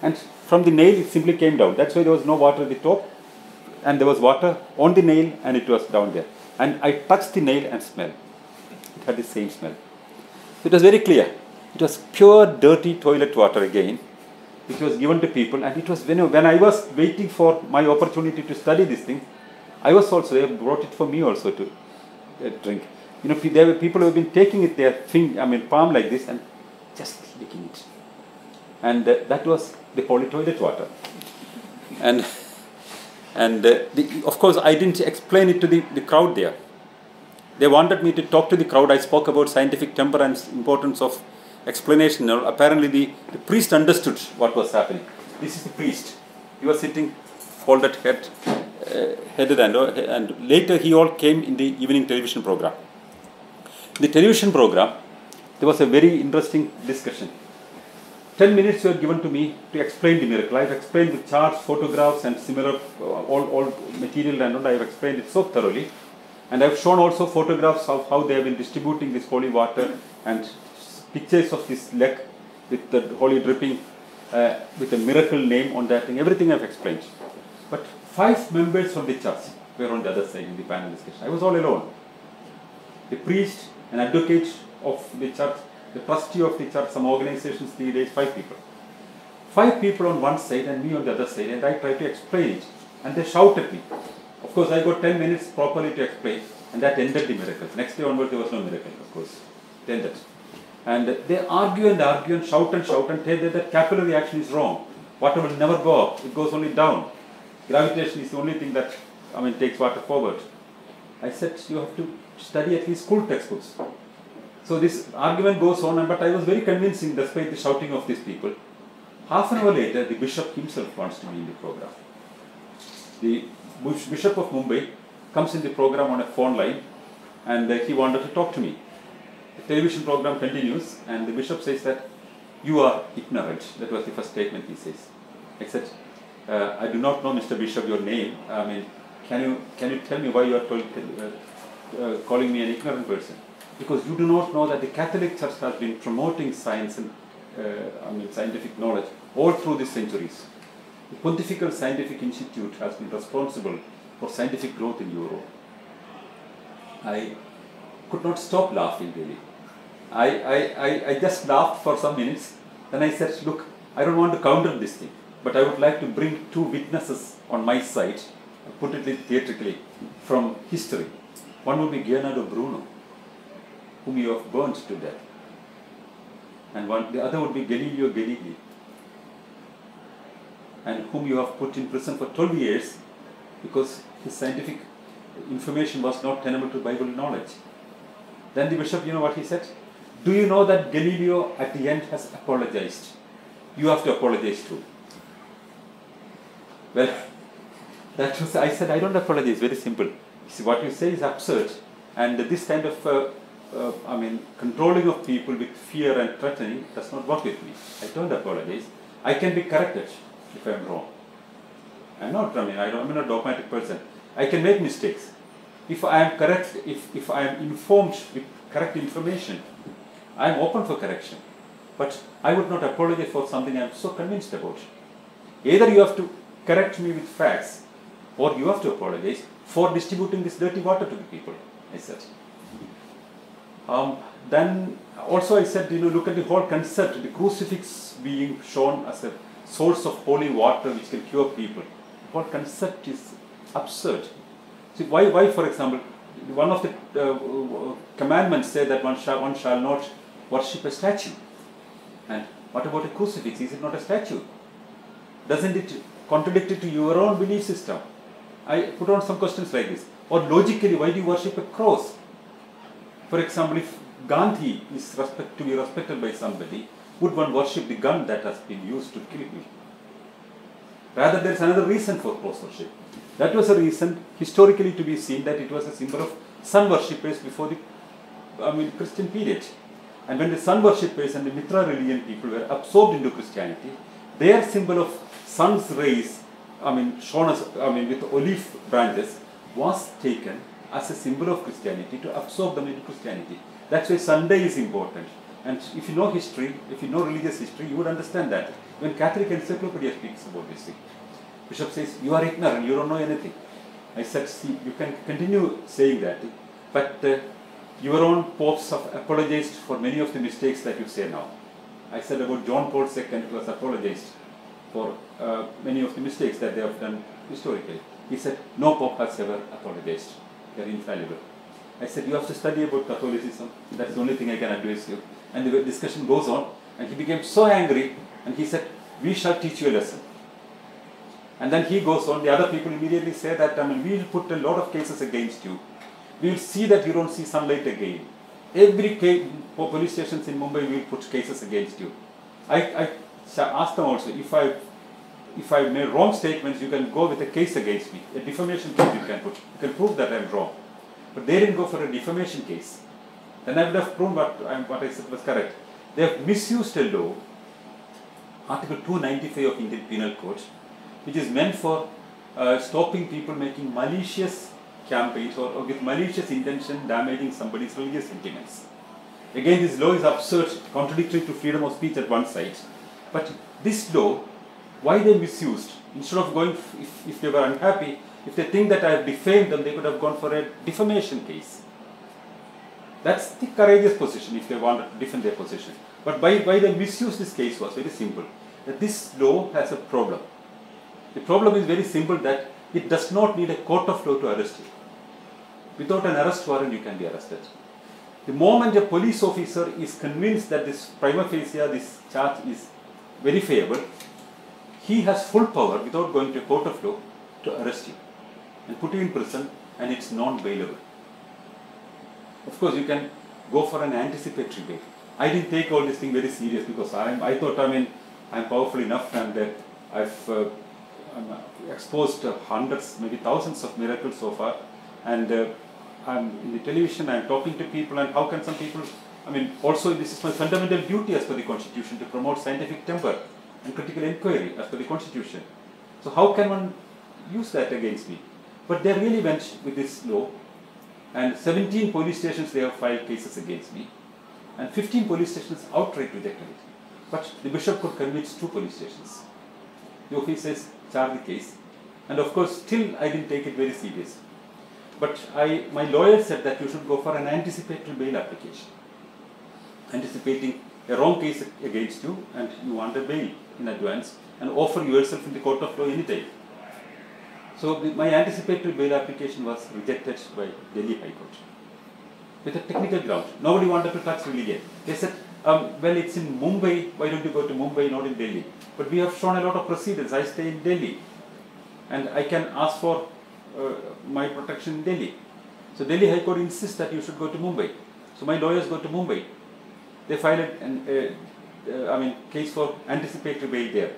and from the nail it simply came down. That's why there was no water at the top and there was water on the nail and it was down there. And I touched the nail and smelled. It had the same smell. It was very clear. It was pure dirty toilet water again. It was given to people and it was when, when I was waiting for my opportunity to study this thing, I was also, they brought it for me also to uh, drink you know, there were people who have been taking it their thing, I mean, palm like this and just licking it. And uh, that was the holy toilet water. And, and uh, the, of course, I didn't explain it to the, the crowd there. They wanted me to talk to the crowd. I spoke about scientific temper and importance of explanation. Apparently, the, the priest understood what was happening. This is the priest. He was sitting folded head, uh, headed, and, and later he all came in the evening television program the television program, there was a very interesting discussion. 10 minutes were given to me to explain the miracle. I've explained the charts, photographs, and similar uh, all, all material and all. I've explained it so thoroughly. And I've shown also photographs of how they have been distributing this holy water and pictures of this leg with the holy dripping uh, with a miracle name on that thing. Everything I've explained. But five members from the church were on the other side in the panel discussion. I was all alone. The priest, an advocate of the church, the trustee of the church, some organizations, three days, five people. Five people on one side and me on the other side, and I tried to explain it, and they shouted at me. Of course, I got 10 minutes properly to explain, and that ended the miracle. Next day onward, there was no miracle, of course. It ended. And they argue and argue and shout and shout and tell that that capillary action is wrong. Water will never go up, it goes only down. Gravitation is the only thing that, I mean, takes water forward. I said, you have to study at least school textbooks. So this argument goes on, but I was very convincing despite the shouting of these people. Half an hour later, the bishop himself wants to be in the program. The bishop of Mumbai comes in the program on a phone line, and he wanted to talk to me. The television program continues, and the bishop says that you are ignorant. That was the first statement he says. Said, uh, I do not know, Mr. Bishop, your name. I mean, can you can you tell me why you are told, uh, uh, calling me an ignorant person? Because you do not know that the Catholic Church has been promoting science and uh, I mean scientific knowledge all through the centuries. The Pontifical Scientific Institute has been responsible for scientific growth in Europe. I could not stop laughing really. I, I, I, I just laughed for some minutes. Then I said, look, I don't want to counter this thing, but I would like to bring two witnesses on my side, put it theatrically, from history. One would be Leonardo Bruno, whom you have burnt to death. And one, the other would be Galileo Galilei, and whom you have put in prison for 12 years because his scientific information was not tenable to Bible knowledge. Then the bishop, you know what he said? Do you know that Galileo at the end has apologized? You have to apologize too. Well, (laughs) that was, I said, I don't apologize, very simple. See, what you say is absurd. And this kind of, uh, uh, I mean, controlling of people with fear and threatening does not work with me. I don't apologize. I can be corrected if I'm wrong. I'm not, I mean, I I'm not a dogmatic person. I can make mistakes. If I am correct, if, if I am informed with correct information, I am open for correction. But I would not apologize for something I am so convinced about. Either you have to correct me with facts, or you have to apologize for distributing this dirty water to the people, I said. Um, then also I said, you know, look at the whole concept, the crucifix being shown as a source of holy water which can cure people. The whole concept is absurd. See, why, why for example, one of the uh, commandments say that one shall, one shall not worship a statue. And what about a crucifix? Is it not a statue? Doesn't it contradict it to your own belief system? I put on some questions like this. Or logically, why do you worship a cross? For example, if Gandhi is respect, to be respected by somebody, would one worship the gun that has been used to kill him? Rather, there is another reason for cross worship. That was a reason historically to be seen that it was a symbol of sun worshippers before the I mean, Christian period. And when the sun worshippers and the Mitra religion people were absorbed into Christianity, their symbol of sun's rays, I mean, shown as, I mean, with olive branches, was taken as a symbol of Christianity to absorb them into Christianity. That's why Sunday is important. And if you know history, if you know religious history, you would understand that. When Catholic Encyclopedia speaks about this thing, Bishop says, You are ignorant, you don't know anything. I said, See, you can continue saying that, but uh, your own popes have apologized for many of the mistakes that you say now. I said about John Paul II was apologized for uh, many of the mistakes that they have done historically. He said, No pope has ever apologized. They are infallible. I said, You have to study about Catholicism. That's the only thing I can advise you. And the discussion goes on, and he became so angry, and he said, We shall teach you a lesson. And then he goes on, the other people immediately say that, I mean, we'll put a lot of cases against you. We'll see that you don't see sunlight again. Every case, police stations in Mumbai, we'll put cases against you. I, I asked them also, if I if I made wrong statements, you can go with a case against me. A defamation case you can put. You can prove that I'm wrong. But they didn't go for a defamation case. then I would have proven what, what I said was correct. They have misused a law, Article 295 of Indian Penal Code, which is meant for uh, stopping people making malicious campaigns or, or with malicious intention damaging somebody's religious sentiments. Again, this law is absurd, contradictory to freedom of speech at one side. But this law, why they misused? Instead of going, if, if they were unhappy, if they think that I have defamed them, they could have gone for a defamation case. That's the courageous position if they want to defend their position. But why, why they misuse this case was very simple. That this law has a problem. The problem is very simple that it does not need a court of law to arrest you. Without an arrest warrant, you can be arrested. The moment a police officer is convinced that this prima facie, this charge is verifiable, he has full power without going to a court of law to arrest you and put you in prison and it's non-bailable. Of course, you can go for an anticipatory bail. I didn't take all this thing very serious because I'm, I thought, I mean, I'm powerful enough and uh, I've uh, exposed uh, hundreds, maybe thousands of miracles so far. And uh, I'm in the television, I'm talking to people, and how can some people, I mean, also this is my fundamental duty as per the Constitution to promote scientific temper and critical inquiry as per the Constitution. So, how can one use that against me? But they really went with this law and 17 police stations they have filed cases against me and 15 police stations outright rejected it but the bishop could convince two police stations the officers charged the case. And of course still i didn't take it very serious. But i my lawyer said that you should go for an anticipatory bail application. Anticipating a wrong case against you and you want a bail in advance and offer yourself in the court of law anytime so the, my anticipatory bail application was rejected by Delhi High Court. With a technical ground. Nobody wanted to touch religion. They said, um, well, it's in Mumbai, why don't you go to Mumbai, not in Delhi? But we have shown a lot of precedents. I stay in Delhi and I can ask for uh, my protection in Delhi. So Delhi High Court insists that you should go to Mumbai. So my lawyers go to Mumbai. They file an uh, uh, I mean, case for anticipatory bail there.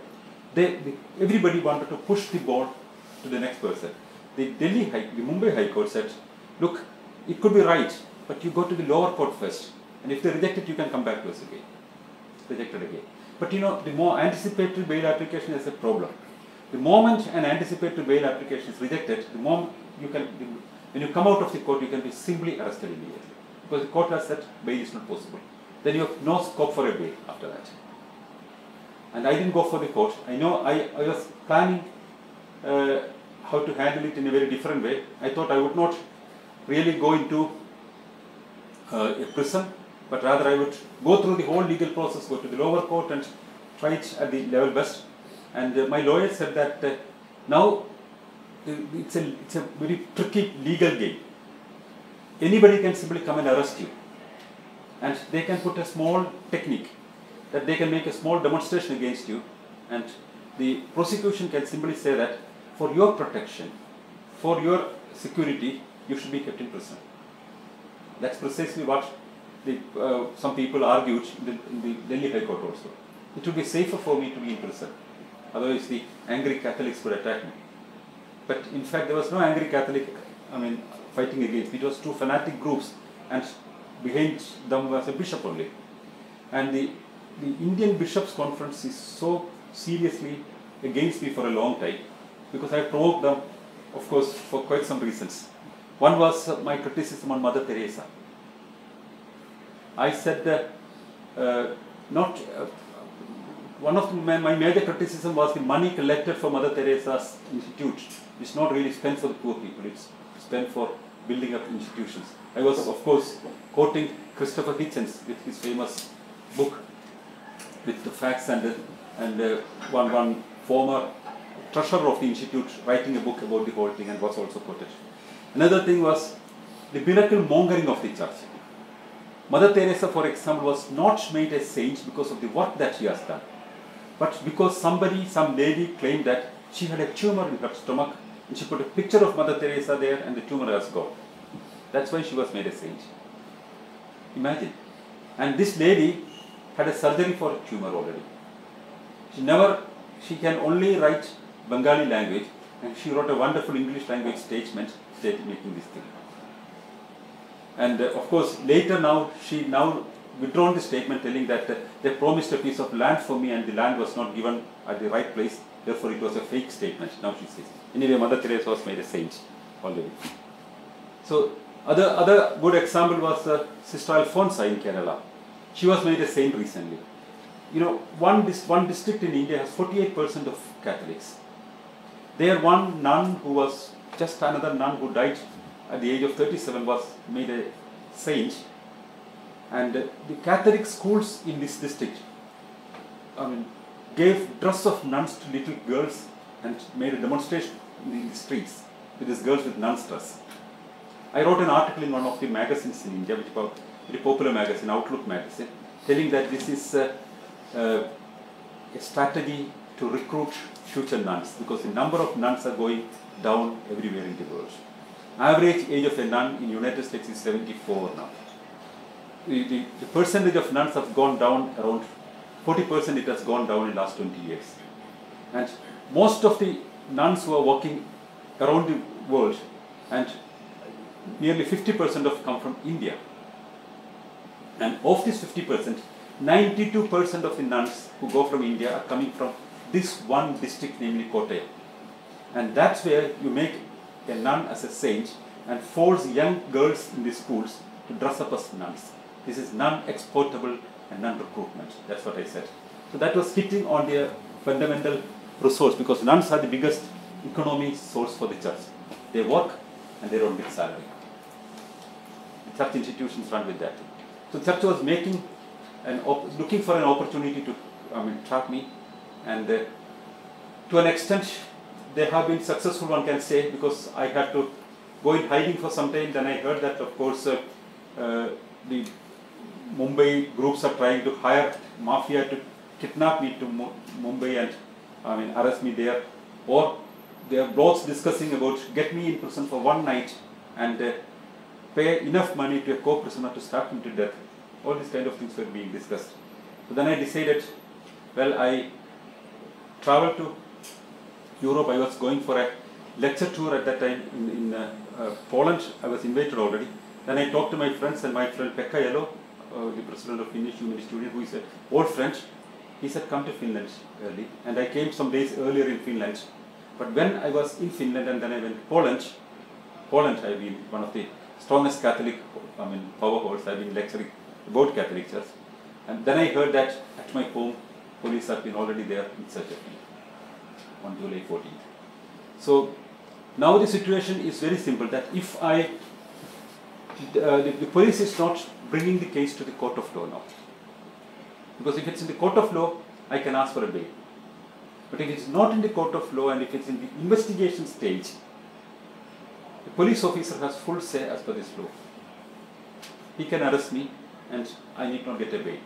They, the, everybody wanted to push the ball to the next person. The Delhi High, the Mumbai High Court said, look, it could be right, but you go to the lower court first, and if they reject it, you can come back to us again. Rejected again. But you know, the more anticipatory bail application is a problem. The moment an anticipatory bail application is rejected, the moment you can, when you come out of the court, you can be simply arrested immediately. Because the court has said bail is not possible. Then you have no scope for a bail after that. And I didn't go for the court. I know I, I was planning uh, how to handle it in a very different way. I thought I would not really go into uh, a prison, but rather I would go through the whole legal process, go to the lower court and try it at the level best. And uh, my lawyer said that uh, now uh, it's a, it's a very tricky legal game. Anybody can simply come and arrest you. And they can put a small technique that they can make a small demonstration against you and the prosecution can simply say that for your protection, for your security, you should be kept in prison. That's precisely what the, uh, some people argued in the, Delhi High Court also. It would be safer for me to be in prison. Otherwise, the angry Catholics could attack me. But in fact, there was no angry Catholic, I mean, fighting against me. It was two fanatic groups, and behind them was a bishop only. And the, the Indian Bishops' Conference is so seriously against me for a long time because I provoked them, of course, for quite some reasons. One was uh, my criticism on Mother Teresa. I said that uh, not uh, one of my, my major criticism was the money collected for Mother Teresa's institute is not really spent for the poor people. It's spent for building up institutions. I was, of course, quoting Christopher Hitchens with his famous book with the facts and the, and one one former treasurer of the institute writing a book about the whole thing and was also quoted. Another thing was the miracle mongering of the church. Mother Teresa, for example, was not made a saint because of the work that she has done, but because somebody, some lady claimed that she had a tumor in her stomach and she put a picture of Mother Teresa there and the tumor has gone. That's why she was made a saint. Imagine. And this lady had a surgery for a tumor already. She never, she can only write Bengali language and she wrote a wonderful English language statement state making this thing. And uh, of course, later now, she now withdrawn the statement telling that uh, they promised a piece of land for me and the land was not given at the right place, therefore it was a fake statement, now she says. Anyway, Mother Teresa was made a saint already. So, other, other good example was uh, Sister Alphonsa in Kerala. She was made a saint recently. You know, one, dis- one district in India has 48% of Catholics. There, one nun who was just another nun who died at the age of 37 was made a saint. And the Catholic schools in this district I mean, gave dress of nuns to little girls and made a demonstration in the streets with these girls with nuns dress. I wrote an article in one of the magazines in India, which was a very popular magazine, Outlook magazine, telling that this is a strategy to recruit future nuns because the number of nuns are going down everywhere in the world. Average age of a nun in United States is 74 now. The, the, the percentage of nuns have gone down around 40% it has gone down in the last 20 years. And most of the nuns who are working around the world and nearly 50% of come from India. And of this 50%, 92% of the nuns who go from India are coming from this one district, namely Kottayam. And that's where you make a nun as a saint and force young girls in the schools to dress up as nuns. This is non-exportable and non-recruitment. That's what I said. So that was hitting on their fundamental resource because nuns are the biggest economy source for the church. They work and they don't get salary. The church institutions run with that. So church was making an op- looking for an opportunity to I mean trap me, and uh, to an extent they have been successful. One can say because I had to go in hiding for some time. Then I heard that of course uh, uh, the Mumbai groups are trying to hire mafia to kidnap me to Mu- Mumbai and I mean arrest me there, or they are blogs discussing about get me in prison for one night and uh, pay enough money to a co-prisoner to stab him to death. All these kind of things were being discussed. So then I decided, well, I traveled to Europe. I was going for a lecture tour at that time in, in uh, uh, Poland. I was invited already. Then I talked to my friends and my friend Pekka Elo, uh, the president of Finnish Humanist Union, who is an old friend. He said, come to Finland early. And I came some days earlier in Finland. But when I was in Finland and then I went to Poland, Poland I've been one of the strongest Catholic, I mean, powerhouses. I've been lecturing about Catholic Church. And then I heard that at my home, police have been already there in search of me on July 14th. So now the situation is very simple that if I, uh, the, the police is not bringing the case to the court of law now. Because if it's in the court of law, I can ask for a bail. But if it's not in the court of law and if it's in the investigation stage, the police officer has full say as per this law. He can arrest me and I need not get a bail.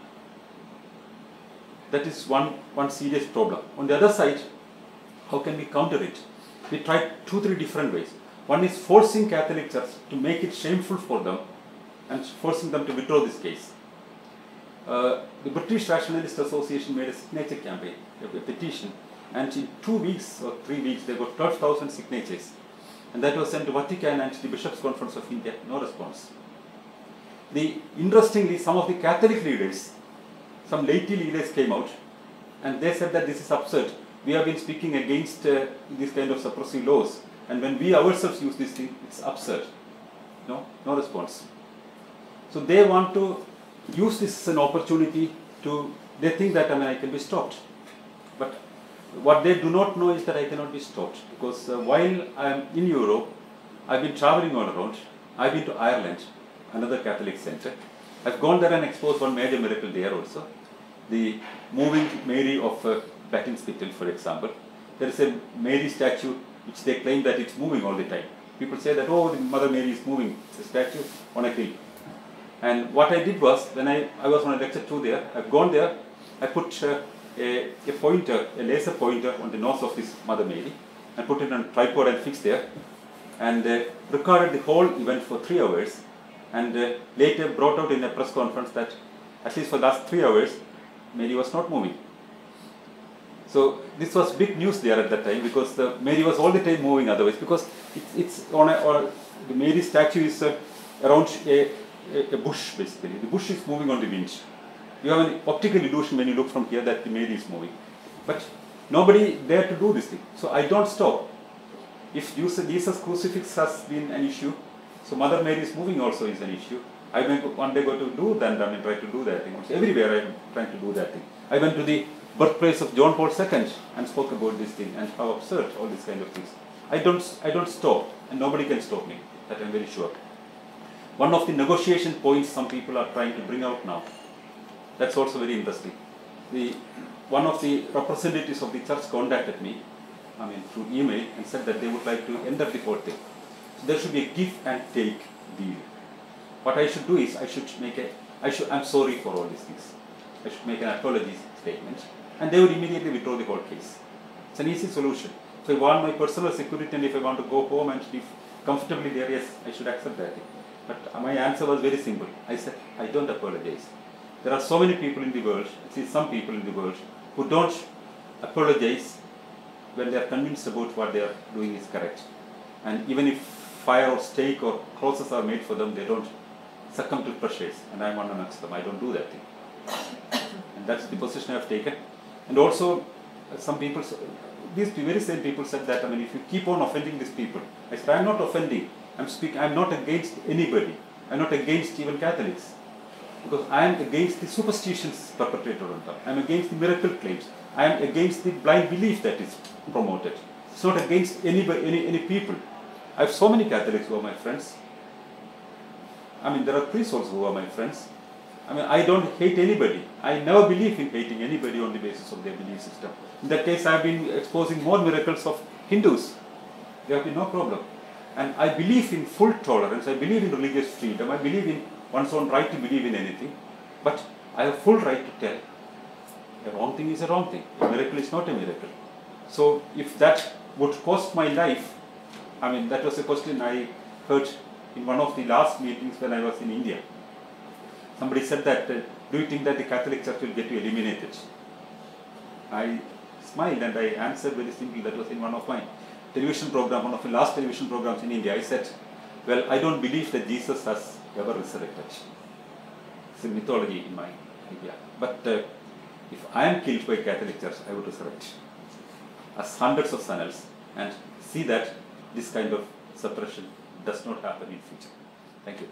That is one, one serious problem. On the other side, how can we counter it? We tried two, three different ways. One is forcing Catholic Church to make it shameful for them and forcing them to withdraw this case. Uh, the British Rationalist Association made a signature campaign, a, petition, and in two weeks or three weeks they got 12,000 signatures. And that was sent to Vatican and the Bishops' Conference of India, no response. The, interestingly, some of the Catholic leaders, some laity leaders came out and they said that this is absurd. We have been speaking against uh, these kind of suppressive laws, and when we ourselves use this thing, it's absurd. No, no response. So they want to use this as an opportunity to. They think that I mean I can be stopped, but what they do not know is that I cannot be stopped because uh, while I am in Europe, I've been traveling all around. I've been to Ireland, another Catholic center. I've gone there and exposed one major miracle there also, the moving Mary of uh, Ballinspittle, for example. There is a Mary statue which they claim that it's moving all the time. People say that oh, the Mother Mary is moving. A statue on a hill. And what I did was, when I, I was on a lecture tour there, I've gone there, I put uh, a, a pointer, a laser pointer on the nose of this Mother Mary, and put it on a tripod and fixed there, and uh, recorded the whole event for three hours, and uh, later brought out in a press conference that at least for the last three hours, Mary was not moving. So this was big news there at that time because the Mary was all the time moving otherwise because it's, it's on a or the Mary statue is uh, around a a, bush basically. The bush is moving on the wind. You have an optical illusion when you look from here that the Mary is moving. But nobody dare to do this thing. So I don't stop. If Jesus crucifix has been an issue, so Mother Mary is moving also is an issue. I went one day go to do that, I mean try to do that thing. Everywhere I am trying to do that thing. I went to the birthplace of John Paul II and spoke about this thing and how absurd all these kind of things. I don't I don't stop and nobody can stop me. That I'm very sure. One of the negotiation points some people are trying to bring out now. That's also very interesting. The one of the representatives of the church contacted me, I mean through email, and said that they would like to up the whole thing. So there should be a give and take deal. What I should do is I should make a I should I'm sorry for all these things. I should make an apology statement, and they would immediately withdraw the whole case. It's an easy solution. So if I want my personal security and if I want to go home and live comfortably there, yes, I should accept that. But my answer was very simple. I said, I don't apologize. There are so many people in the world, I see some people in the world, who don't apologize when they are convinced about what they are doing is correct. And even if fire or stake or crosses are made for them, they don't succumb to pressures. And I'm one amongst them. I don't do that thing. And that's the position I have taken. And also, uh, some people, these very same people said that, I mean, if you keep on offending these people, I said, I'm not offending. I'm speaking, I'm not against anybody. I'm not against even Catholics. Because I am against the superstitions perpetrated on them. I am against the miracle claims. I am against the blind belief that is promoted. It's not against anybody, any, any people. I have so many Catholics who are my friends. I mean, there are priests also who are my friends. I mean, I don't hate anybody. I never believe in hating anybody on the basis of their belief system. In that case, I've been exposing more miracles of Hindus. There have been no problem. And I believe in full tolerance. I believe in religious freedom. I believe in one's own right to believe in anything. But I have full right to tell a wrong thing is a wrong thing. A miracle is not a miracle. So if that would cost my life, I mean, that was a question I heard in one of the last meetings when I was in India. Somebody said that, uh, do you think that the Catholic Church will get you eliminated? I smiled and I answered very simply, that was in one of my television program, one of the last television programs in India. I said, well, I don't believe that Jesus has ever resurrected. It's a mythology in my idea. But uh, if I am killed by Catholic Church, I would resurrect as hundreds of channels and see that this kind of suppression does not happen in future. Thank you.